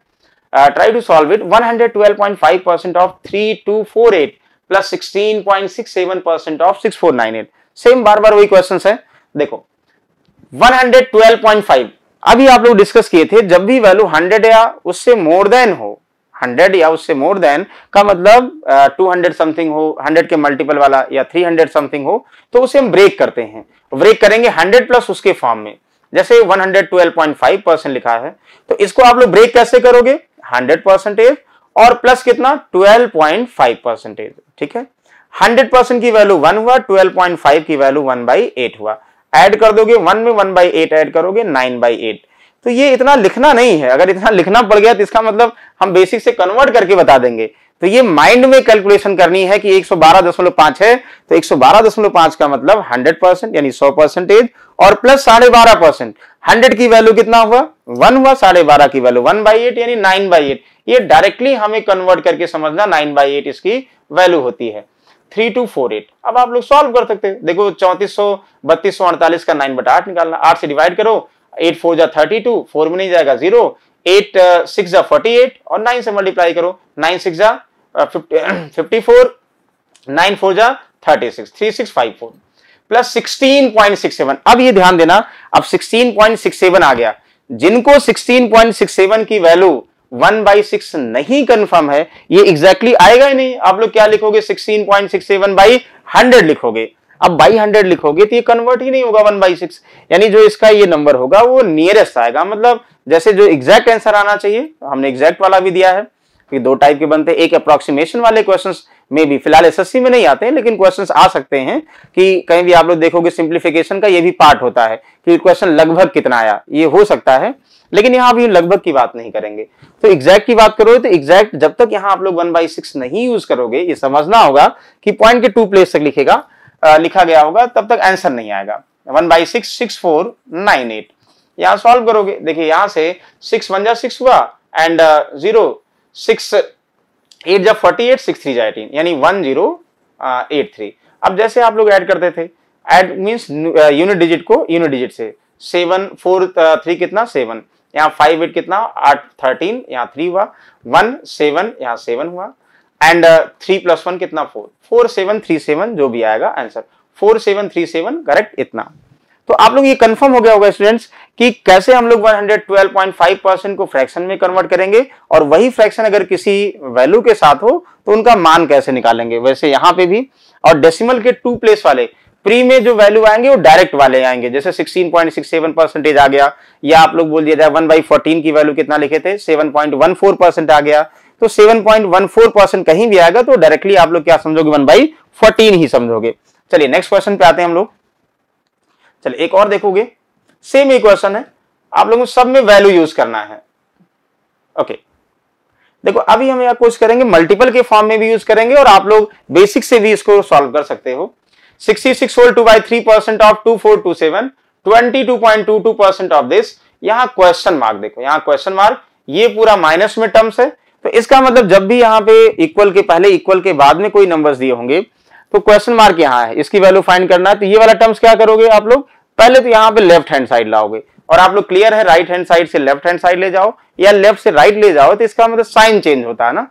Try to solve it 112.5 percent of 3248 plus 16.67 percent of 6498 same बार बार वही क्वेश्चन है। देखो 112.5 अभी आप लोग डिस्कस किए थे, जब भी वैल्यू हंड्रेड या उससे मोर देन हो हंड्रेड या उससे मोर देन का मतलब टू हंड्रेड समथिंग हो हंड्रेड के मल्टीपल वाला या थ्री हंड्रेड समथिंग हो तो उसे हम ब्रेक करते हैं। ब्रेक करेंगे हंड्रेड प्लस उसके फॉर्म में। जैसे 112.5 परसेंट लिखा है तो इसको आप लोग ब्रेक कैसे करोगे? 100 परसेंटेज और प्लस कितना? 12.5 परसेंटेज ठीक है? 100 परसेंट की वैल्यू वन हुआ 12.5 की वैल्यू वन बाई एट हुआ। ऐड कर दोगे वन में वन बाई एट ऐड करोगे नाइन बाई एट तो ये इतना लिखना नहीं है। अगर इतना लिखना पड़ गया तो इसका मतलब हम बेसिक से कन्वर्ट करके बता देंगे। तो ये माइंड में कैलकुलेशन करनी है कि 112.5 है तो 112.5 का मतलब 100 परसेंट यानी 100 परसेंटेज और प्लस साढ़े बारह परसेंट हंड्रेड की वैल्यू कितना हुआ? वन हुआ, साढ़े बारह की वैल्यू वन बाई एट यानी नाइन बाई एट ये डायरेक्टली हमें कन्वर्ट करके समझना नाइन बाई एट इसकी वैल्यू होती है। थ्री टू फोर एट अब आप लोग सॉल्व कर सकते हैं। देखो चौंतीस सौ बत्तीस सौ अड़तालीस का नाइन बटा आठ निकालना। आठ से डिवाइड करो एट फोर जा थर्टी टू फोर में नहीं जाएगा ज़ीरो एट सिक्स जा फोर्टी एट और नाइन से मल्टीप्लाई करो नाइन सिक्स जा फिफ्टी फोर नाइन फोर जा thirty six three six five four plus sixteen point six seven अब ये ध्यान देना, अब सिक्सटीन पॉइंट सिक्स सेवन आ गया। जिनको सिक्सटीन पॉइंट सिक्स सेवन की वैल्यू वन बाई सिक्स नहीं कंफर्म है, ये एग्जैक्टली exactly आएगा ही नहीं। आप लोग क्या लिखोगे? Sixteen point six seven by hundred लिखोगे। अब बाई हंड्रेड लिखोगे तो ये कन्वर्ट ही नहीं होगा वन बाई सिक्स यानी जो इसका ये नंबर होगा, वो नियरेस्ट आएगा। मतलब जैसे जो एग्जैक्ट आंसर आना चाहिए हमने एग्जैक्ट वाला भी दिया है। कि दो टाइप के बनते हैं। एक अप्रोक्सीमेशन वाले क्वेश्चंस में भी फ़िलहाल एसएससी में नहीं आते हैं, लेकिन क्वेश्चंस आ सकते हैं कि कहीं भी आप लोग देखोगे सिंप्लीफिकेशन का ये भी पार्ट होता है कि क्वेश्चन लगभग कितना आया। ये हो सकता है, लेकिन यहाँ भी लगभग की बात नहीं करेंगे। तो एग्जैक्ट की बात करोगे तो एग्जैक्ट जब तक यहाँ आप लोग वन बाई सिक्स नहीं यूज़ करोगे, ये समझना होगा कि पॉइंट के टू प्लेस तक लिखेगा। लिखा गया होगा, तब तक आंसर नहीं आएगा। One by six six four nine eight यहाँ सॉल्व करोगे, देखिए यहाँ से सिक्स वन जा सिक्स हुआ एंड ज़ीरो सिक्स एट जा फोर्टी एट सिक्स थ्री जा एटीन यानी वन ज़ीरो एट थ्री अब जैसे आप लोग ऐड करते थे ऐड मीन्स यूनिट डिजिट को यूनिट डिजिट से। सेवन, फोर थ्री कितना? सेवन। यहाँ फाइव एट कितना? आठ थर्टीन यहाँ थ्री हुआ। वन सेवन यहाँ सेवन हुआ। एंड थ्री प्लस वन कितना? Four four seven three seven जो भी आएगा answer four seven three seven correct इतना. तो आप लोग ये कंफर्म हो गया होगा स्टूडेंट्स कि कैसे हम लोग 112.5 परसेंट को फ्रैक्शन में कन्वर्ट करेंगे? और वही फ्रैक्शन अगर किसी वैल्यू के साथ हो तो उनका मान कैसे निकालेंगे? वैसे यहाँ पे भी, और डेसिमल के टू प्लेस वाले प्री में जो वैल्यू आएँगे, वो डायरेक्ट वाले आएँगे. जैसे 16.67 परसेंटेज आ गया, या आप लोग बोल दिया जाए वन बाई फोर्टीन की वैल्यू कितना लिखे थे? 7.14 परसेंट आ गया. तो 7.14 परसेंट कहीं भी आएगा तो डायरेक्टली आप लोग क्या समझोगे? वन बाई फोर्टीन ही समझोगे। चलिए नेक्स्ट क्वेश्चन पे आते हैं हम लोग। चलिए, एक और देखोगे। सेम इक्वेशन है। आप लोगों सब में वैल्यू यूज़ करना है। ओके देखो, अभी हम यहाँ कोशिश करेंगे मल्टीपल के फॉर्म में भी यूज़ करेंगे और आप लोग बेसिक से भी इसको सॉल्व कर सकते हो। 66 whole two by three percent of two four two seven twenty two point two two percent of this यहाँ क्वेश्चन मार्क देखो, यहाँ क्वेश्चन मार्क ये पूरा माइनस में टर्म्स है। तो इसका मतलब जब भी यहाँ पे इक्वल के, पहले इक्वल के बाद में कोई नंबर्स दिए होंगे तो क्वेश्चन मार्क यहाँ है। इसकी वैल्यू फाइंड करना है। तो ये वाला टर्म्स क्या करोगे आप लोग? पहले तो यहाँ पे लेफ़्ट हैंड साइड लाओगे। और आप लोग क्लियर है राइट हैंड साइड से लेफ़्ट हैंड साइड ले जाओ, या लेफ़्ट से राइट ले जाओ तो इसका मतलब साइन चेंज होता है ना?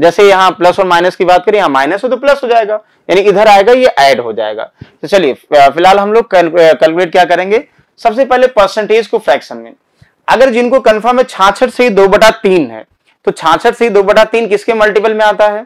जैसे यहाँ प्लस और माइनस की बात करें, यहाँ माइनस हो तो प्लस हो जाएगा। यानी इधर आएगा, ये ऐड हो जाएगा। तो चलिए फ़िलहाल हम लोग कैलकुलेट क्या करेंगे? सबसे पहले परसेंटेज को फ्रैक्शन में। अगर जिनको कंफर्म है, छाछठ से दो बटा तीन है तो छाछठ से दो बटा तीन किसके मल्टीपल में आता है?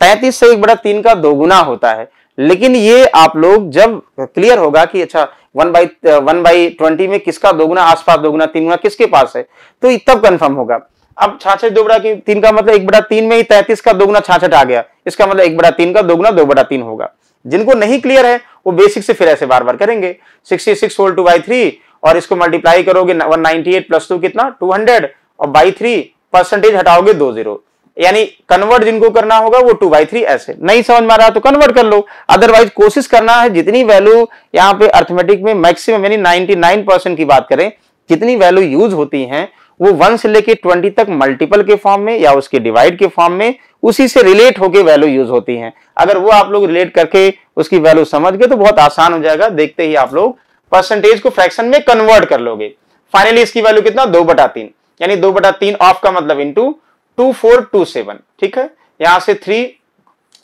पैंतीस से एक बटा तीन का दोगुना होता है। लेकिन ये आप लोग जब क्लियर होगा कि अच्छा one by one by twenty में किसका दोगुना आसपास दोगुना तीन गुना किसके पास है तो तब कंफर्म होगा। अब छाछठ दो बड़ा तीन का मतलब एक बड़ा तीन में ही तैतीस का दोगुना छाछठ आ गया। इसका मतलब एक बड़ा तीन का दोगुना दो बड़ा तीन होगा। जिनको नहीं क्लियर है, वो बेसिक से फिर ऐसे बार बार करेंगे। Sixty six whole two by three और इसको मल्टीप्लाई करोगे one ninety eight plus two कितना? टू हंड्रेड और बाई थ्री परसेंटेज हटाओगे दो ज़ीरो यानी कन्वर्ट जिनको करना होगा वो टू बाई थ्री ऐसे। नहीं समझ में आ रहा तो कन्वर्ट कर लो। अदरवाइज़ कोशिश करना है जितनी वैल्यू यहाँ पे अर्थमेटिक में मैक्सिमम यानी 99 परसेंट की बात करें, जितनी वैल्यू यूज़ होती हैं, वो वन से लेके ट्वेंटी तक मल्टीपल के फॉर्म में या उसके डिवाइड के फॉर्म में उसी से रिलेट होके वैल्यू यूज़ होती हैं। अगर वो आप लोग रिलेट करके उसकी वैल्यू समझ गए तो बहुत आसान हो जाएगा। देखते ही आप लोग परसेंटेज को फ्रैक्शन में कन्वर्ट कर लोगे। फाइनली इसकी वैल्यू कितना? दो बटा तीन। यानी दो बटा तीन ऑफ़ का मतलब into two four two seven ठीक है? यहाँ से थ्री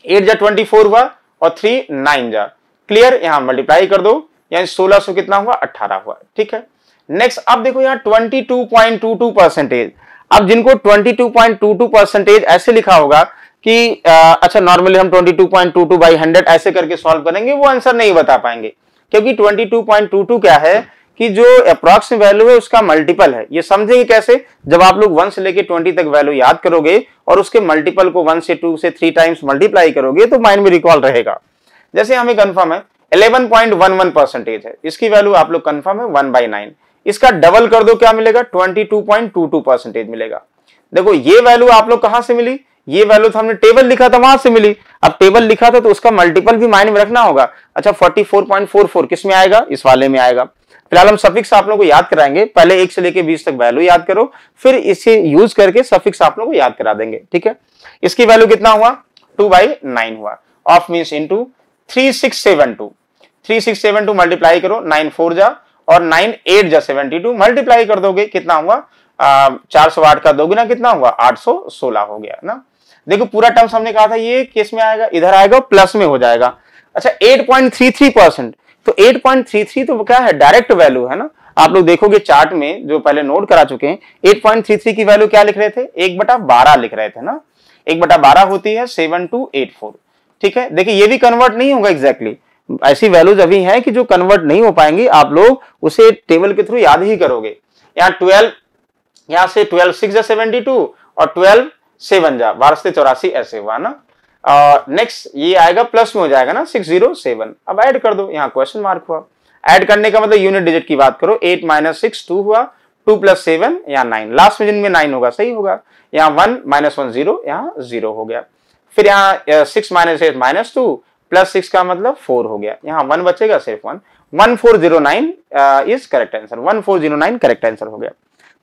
एट जा ट्वेंटी फोर हुआ और थ्री नाइन जा। क्लियर यहाँ मल्टीप्लाई कर दो। यानी सोलह सो कितना हुआ? अट्ठारह हुआ। ठीक है? नेक्स्ट अब देखो यहाँ 22.22 परसेंटेज अब जिनको 22.22 परसेंटेज ऐसे लिखा होगा कि आ, अच्छा नॉर्मली हम 22.22 बाई 100 ऐसे करके सॉल्व करेंगे वो आंसर नहीं बता पाएँगे। क्योंकि 22.22 क्या है? कि जो अप्रॉक्स वैल्यू है, उसका मल्टीपल है। ये समझेंगे कैसे? जब आप लोग वन से लेके ट्वेंटी तक वैल्यू याद करोगे और उसके मल्टीपल को वन से टू से थ्री टाइम्स मल्टीप्लाई करोगे तो माइंड में रिकॉल रहेगा। जैसे हमें कंफर्म है 11.11 परसेंटेज है। इसकी वैल्यू आप लोग कंफर्म है वन बाई नाइन इसका डबल कर दो, क्या मिलेगा? 22.22 परसेंटेज मिलेगा। देखो, ये वैल्यू आप लोग कहाँ से मिली? ये वैल्यू तो हमने टेबल लिखा था, वहाँ से मिली। अब टेबल लिखा था तो उसका मल्टीपल भी माइंड में रखना होगा। अच्छा 44.44 किसमें आएगा? इस वाले में आएगा। फ़िलहाल हम सफिक्स आप लोगों को याद कराएँगे। पहले एक से लेके बीस तक वैल्यू याद करो, फिर इसे यूज़ करके सफिक्स आप लोगों को याद करा देंगे, ठीक है? इसकी वैल्यू कितना हुआ? टू बाई नाइन हुआ। Of mean into three six seven two three six seven two multiply करो नाइन फोर जा, और नाइन एट जा सेवेंटी टू मल्टीप्लाई कर दोगे, कितना हुआ? चार सौ आठ का दोगे ना कितना हुआ? आठ सौ सोलह हो गया, ना? देखो, पूरा टर्म्स हमने कहा था, ये किसमें आएगा, इधर आएगा प्लस में हो जाएगा। अच्छा 8.33 परसेंट तो 8.33 तो क्या है? डायरेक्ट वैल्यू है ना? आप लोग देखोगे चार्ट में, जो पहले नोट करा चुके हैं 8.33 की वैल्यू क्या लिख रहे थे? एक बटा बारह लिख रहे थे ना? एक बटा बारह होती है सेवन टू एट फोर ठीक है? देखिए, ये भी कन्वर्ट नहीं होगा एग्जैक्टली exactly. ऐसी वैल्यूज़ अभी हैं कि जो कन्वर्ट नहीं हो पाएँगी, आप लोग उसे टेबल के थ्रू याद ही करोगे। यहाँ ट्वेल्व यहाँ से ट्वेल्व सिक्स सेवेंटी टू और ट्वेल्व सेवन जा। बारह से चौरासी ऐसे हुआ ना? नेक्स्ट ये आएगा प्लस में हो जाएगा ना सिक्स ज़ीरो सेवन अब ऐड कर दो, यहाँ क्वेश्चन मार्क हुआ। ऐड करने का मतलब यूनिट डिजिट की बात करो एट माइनस सिक्स टू हुआ टू प्लस सेवन या नाइन लास्ट में जिनमें नाइन होगा, सही होगा। यहाँ वन माइनस वन ज़ीरो यहाँ ज़ीरो हो गया। फिर यहाँ six minus eight minus two plus six का मतलब फोर हो गया। यहाँ वन बचेगा, सिर्फ़ one one four zero nine is correct answer one four zero nine correct answer हो गया।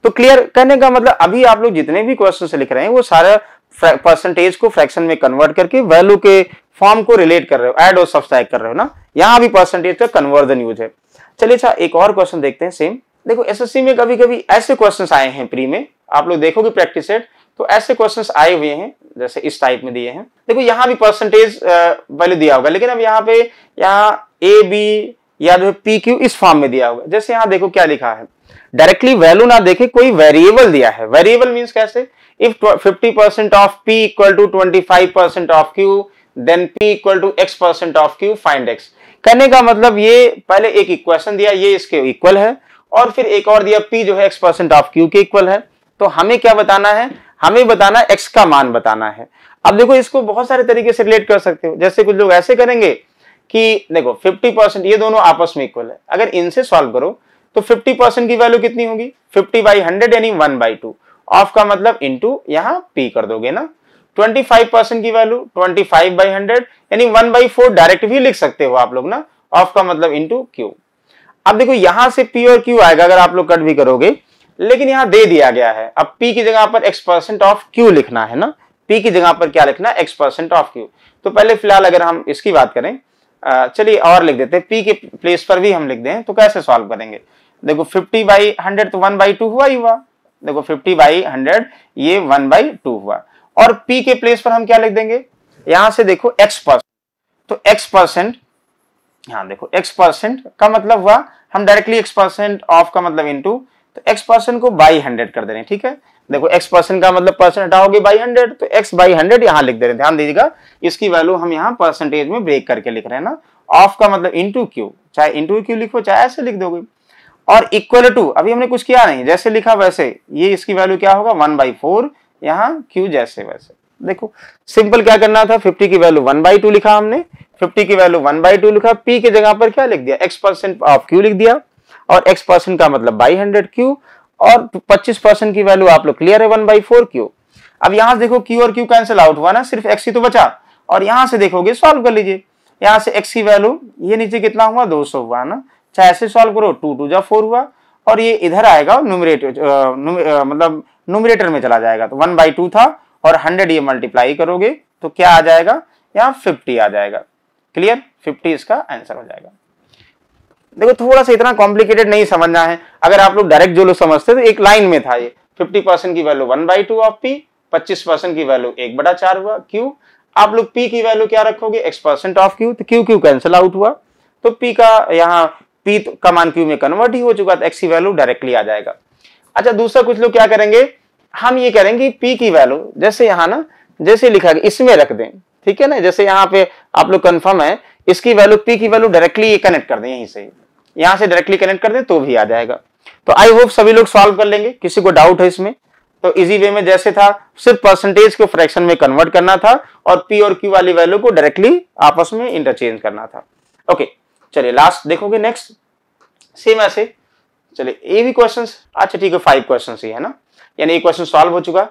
तो क्लियर करने का मतलब अभी आप लोग जितने भी क्वेश्चन लिख रहे हैं, वो सारा परसेंटेज को फ्रैक्शन में कन्वर्ट करके वैल्यू के फॉर्म को रिलेट कर रहे हो एड और सब्सट्रैक्ट कर रहे हो ना? यहाँ भी परसेंटेज का कन्वर्जन यूज़ है। चलिए अच्छा एक और क्वेश्चन देखते हैं सेम देखो एसएससी में कभी कभी ऐसे क्वेश्चंस आए हैं प्री में। आप लोग देखोगे प्रैक्टिस सेट तो ऐसे क्वेश्चंस आए हुए हैं, जैसे इस टाइप में दिए हैं। देखो, यहाँ भी परसेंटेज वैल्यू दिया होगा, लेकिन अब यहाँ पे, यहाँ ए बी या जो पी क्यू इस फॉर्म में दिया होगा। जैसे यहाँ देखो क्या लिखा है। डायरेक्टली वैल्यू ना देखे, कोई वेरिएबल दिया है। वेरिएबल मीन्स कैसे? If 50% of p equal to 25% of q, then p equal to x percent of q, find x. कहने का मतलब ये, पहले एक इक्वेशन दिया, ये इसके इक्वल है, और फिर एक और दिया, p जो है x परसेंट ऑफ़ q के इक्वल है। तो हमें क्या बताना है? हमें बताना x का मान बताना है। अब देखो, इसको बहुत सारे तरीके से रिलेट कर सकते हो। जैसे कुछ लोग ऐसे करेंगे कि, देखो 50 परसेंट ये दोनों आपस में इक्वल है। अगर इनसे सॉल्व करो तो 50 परसेंट की वैल्यू कितनी होगी? 50 बाई हंड्रेड यानी वन बाई टू ऑफ़ का मतलब इंटू यहाँ पी कर दोगे ना? 25 परसेंट की वैल्यू 25 फाइव बाई हंड्रेड यानी वन बाई फोर डायरेक्ट भी लिख सकते हो आप लोग ना? ऑफ़ का मतलब इंटू क्यू अब देखो, यहाँ से पी और क्यू आएगा अगर आप लोग कट भी करोगे, लेकिन यहाँ दे दिया गया है। अब पी की जगह पर एक्स परसेंट ऑफ़ क्यू लिखना है ना? पी की जगह पर क्या लिखना एक्स परसेंट ऑफ़ क्यू तो पहले फ़िलहाल अगर हम इसकी बात करें चलिए और लिख देते हैं। पी के प्लेस पर भी हम लिख दें तो कैसे सॉल्व करेंगे? देखो 50 बाई हंड्रेड तो वन बाई टू हुआ ही हुआ। देखो 50 बाई हंड्रेड ये वन बाई टू हुआ। और p के प्लेस पर हम क्या लिख देंगे? यहाँ से देखो x परसेंट तो x परसेंट हाँ देखो x परसेंट का मतलब हुआ, हम डायरेक्टली x परसेंट ऑफ़ का मतलब इनटू तो x परसेंट को बाई हंड्रेड कर दे रहे हैं, ठीक है? देखो x परसेंट का मतलब परसेंट हटाओगे बाई हंड्रेड तो x बाई हंड्रेड यहाँ लिख दे रहे हैं। ध्यान दीजिएगा, इसकी वैल्यू हम यहाँ परसेंटेज में ब्रेक करके लिख रहे हैं ना। ऑफ़ का मतलब इंटू क्यू चाहे इंटू क्यू लिखो, चाहे ऐसे लिख दोगे। और इक्वल टू अभी हमने कुछ किया नहीं, जैसे लिखा वैसे, ये इसकी वैल्यू क्या होगा? वन बाई फोर यहाँ क्यू जैसे वैसे। देखो सिंपल क्या करना था? फिफ्टी की वैल्यू वन बाई टू लिखा हमने फिफ्टी की वैल्यू वन बाई टू लिखा पी के जगह पर क्या लिख दिया? एक्स परसेंट ऑफ़ क्यू लिख दिया, और एक्स परसेंट का मतलब बाई हंड्रेड क्यू और पच्चीस परसेंट की वैल्यू आप लोग क्लियर है वन बाई फोर क्यू अब यहाँ से देखो क्यू और क्यू कैंसिल आउट हुआ ना, सिर्फ़ एक्स ही तो बचा। और यहाँ से देखोगे सॉल्व कर लीजिए। यहाँ से एक्स की वैल्यू ये नीचे कितना हुआ? दो सौ हुआ ना। चाहे ऐसे सॉल्व करो टू टू जा फोर हुआ, और ये इधर आएगा न्यूमरेटर मतलब न्यूमरेटर में चला जाएगा। तो वन बाई टू था, और हंड्रेड ये मल्टीप्लाई करोगे तो क्या आ जाएगा? यहाँ फिफ्टी आ जाएगा। क्लियर फिफ्टी इसका आंसर हो जाएगा। देखो, थोड़ा सा इतना कॉम्प्लिकेटेड नहीं समझना है। अगर आप लोग डायरेक्ट जो लोग समझते तो एक लाइन में था ये। फिफ्टी परसेंट की value one by two of P पच्चीस परसेंट की वैल्यू एक बड़ा चार हुआ क्यू आप लोग पी की वैल्यू क्या रखोगे? एक्स परसेंट ऑफ़ क्यू तो क्यू क्यू कैंसिल आउट हुआ। तो पी का यहाँ पी का मान क्यू में कन्वर्ट ही हो चुका तो एक्स की वैल्यू डायरेक्टली आ जाएगा। अच्छा दूसरा कुछ लोग क्या करेंगे? हम ये करेंगे पी की वैल्यू जैसे यहाँ ना, जैसे लिखा गया इसमें रख दें, ठीक है ना? जैसे यहाँ पे आप लोग कंफर्म है, इसकी वैल्यू पी की वैल्यू डायरेक्टली कनेक्ट कर दें, यहीं से। यहाँ से डायरेक्टली कनेक्ट कर दें तो भी आ जाएगा। तो आई होप सभी लोग सॉल्व कर लेंगे, किसी को डाउट है इसमें। तो इजी वे में जैसे था, सिर्फ़ परसेंटेज को फ्रैक्शन में कन्वर्ट करना था, और पी और क्यू वाली वैल्यू को डायरेक्टली आपस में इंटरचेंज करना था। ओके चलिए लास्ट देखोगे नेक्स्ट सेम ऐसे। चलिए ये भी क्वेश्चन अच्छा ठीक है फाइव क्वेश्चन ही, है ना? यानी ये क्वेश्चन सॉल्व हो चुका।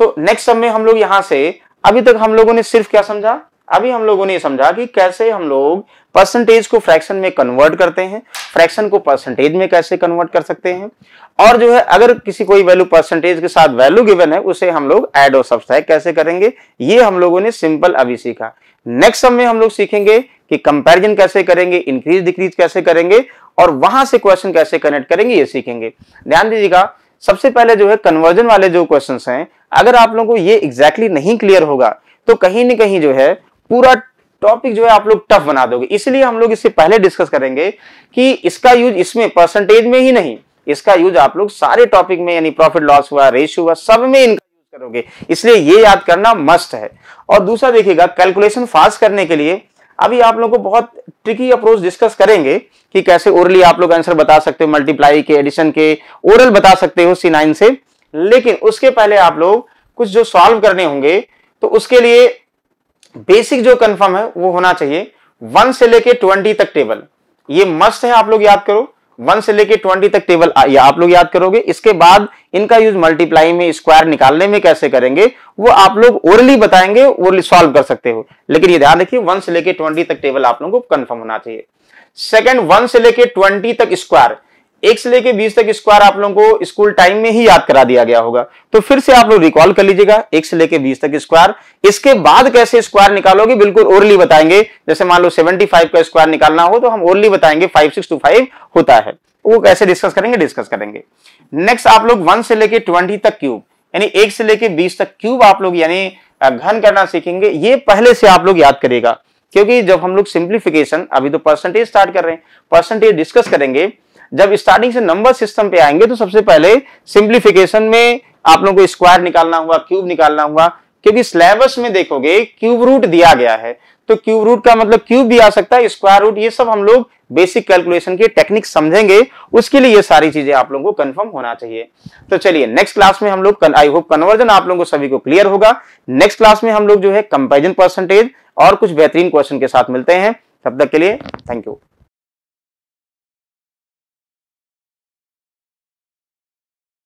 तो नेक्स्ट सब में हम लोग यहाँ से, अभी तक हम लोगों ने सिर्फ़ क्या समझा? अभी हम लोगों ने समझा कि कैसे हम लोग परसेंटेज को फ्रैक्शन में कन्वर्ट करते हैं फ्रैक्शन को परसेंटेज में कैसे कन्वर्ट कर सकते हैं। और जो है, अगर किसी कोई वैल्यू परसेंटेज के साथ वैल्यू गिवन है, उसे हम लोग एड और सब्सट्रैक्ट कैसे करेंगे? ये हम लोगों ने सिंपल अभी सीखा। नेक्स्ट सब में हम लोग सीखेंगे कि कंपैरिजन कैसे करेंगे इंक्रीज डिक्रीज कैसे करेंगे और वहाँ से क्वेश्चन कैसे कनेक्ट करेंगे, ये सीखेंगे। ध्यान दीजिएगा, सबसे पहले जो है कन्वर्जन वाले जो क्वेश्चन हैं, अगर आप लोगों को ये एग्जैक्टली exactly नहीं क्लियर होगा तो कहीं ना कहीं जो है पूरा टॉपिक जो है आप लोग टफ बना दोगे। इसलिए हम लोग इससे पहले डिस्कस करेंगे कि इसका यूज़ इसमें परसेंटेज में ही नहीं, इसका यूज़ आप लोग सारे टॉपिक में, यानी प्रॉफिट लॉस हुआ रेशियो हुआ, सब में इनका यूज़ करोगे। इसलिए ये याद करना मस्ट है। और दूसरा देखिएगा कैलकुलेशन फास्ट करने के लिए अभी आप लोगों को बहुत ट्रिकी अप्रोच डिस्कस करेंगे कि कैसे ओरली आप लोग आंसर बता सकते हो मल्टीप्लाई के एडिशन के ओरल बता सकते हो सी नाइन से। लेकिन उसके पहले आप लोग कुछ जो सॉल्व करने होंगे तो उसके लिए बेसिक जो कंफर्म है, वो होना चाहिए। वन से लेके ट्वेंटी तक टेबल ये मस्त है, आप लोग याद करो। वन से लेके ट्वेंटी तक टेबल या आप लोग याद करोगे। इसके बाद इनका यूज़ मल्टीप्लाई में स्क्वायर निकालने में कैसे करेंगे, वो आप लोग ओरली बताएँगे ओरली सॉल्व कर सकते हो। लेकिन ये ध्यान रखिए, वन से लेके ट्वेंटी तक टेबल आप लोगों को कंफर्म होना चाहिए। सेकेंड वन से लेके ट्वेंटी तक स्क्वायर एक से लेके बीस तक स्क्वायर आप लोगों को स्कूल टाइम में ही याद करा दिया गया होगा। तो फिर से आप लोग रिकॉल कर लीजिएगा, एक से लेके बीस तक स्क्वायर इसके बाद कैसे स्क्वायर निकालोगे, बिल्कुल ओरली बताएँगे। जैसे मान लो सेवेंटी फाइव का स्क्वायर निकालना हो तो हम ओरली बताएँगे फाइव सिक्स टू फाइव होता है। वो कैसे डिस्कस करेंगे डिस्कस करेंगे। नेक्स्ट आप लोग वन से लेके ट्वेंटी तक क्यूब यानी एक से लेके बीस तक क्यूब आप लोग, यानी घन करना सीखेंगे। ये पहले से आप लोग याद करेगा। क्योंकि जब हम लोग सिंप्लीफिकेशन अभी तो परसेंटेज स्टार्ट कर रहे हैं। परसेंटेज डिस्कस करेंगे जब स्टार्टिंग से नंबर सिस्टम पे आएँगे तो सबसे पहले सिंप्लीफिकेशन में आप लोगों को स्क्वायर निकालना हुआ क्यूब निकालना हुआ, क्योंकि स्लैबस में देखोगे क्यूब रूट दिया गया है। तो क्यूब रूट का मतलब क्यूब भी आ सकता है स्क्वायर रूट ये सब हम लोग बेसिक कैलकुलेशन के टेक्निक समझेंगे। उसके लिए ये सारी चीज़ें आप लोगों को कंफर्म होना चाहिए। तो चलिए नेक्स्ट क्लास में हम लोग आई होप कन्वर्जन आप लोगों को सभी को क्लियर होगा। नेक्स्ट क्लास में हम लोग जो है कंपेरिजन परसेंटेज और कुछ बेहतरीन क्वेश्चन के साथ मिलते हैं। तब तक के लिए थैंक यू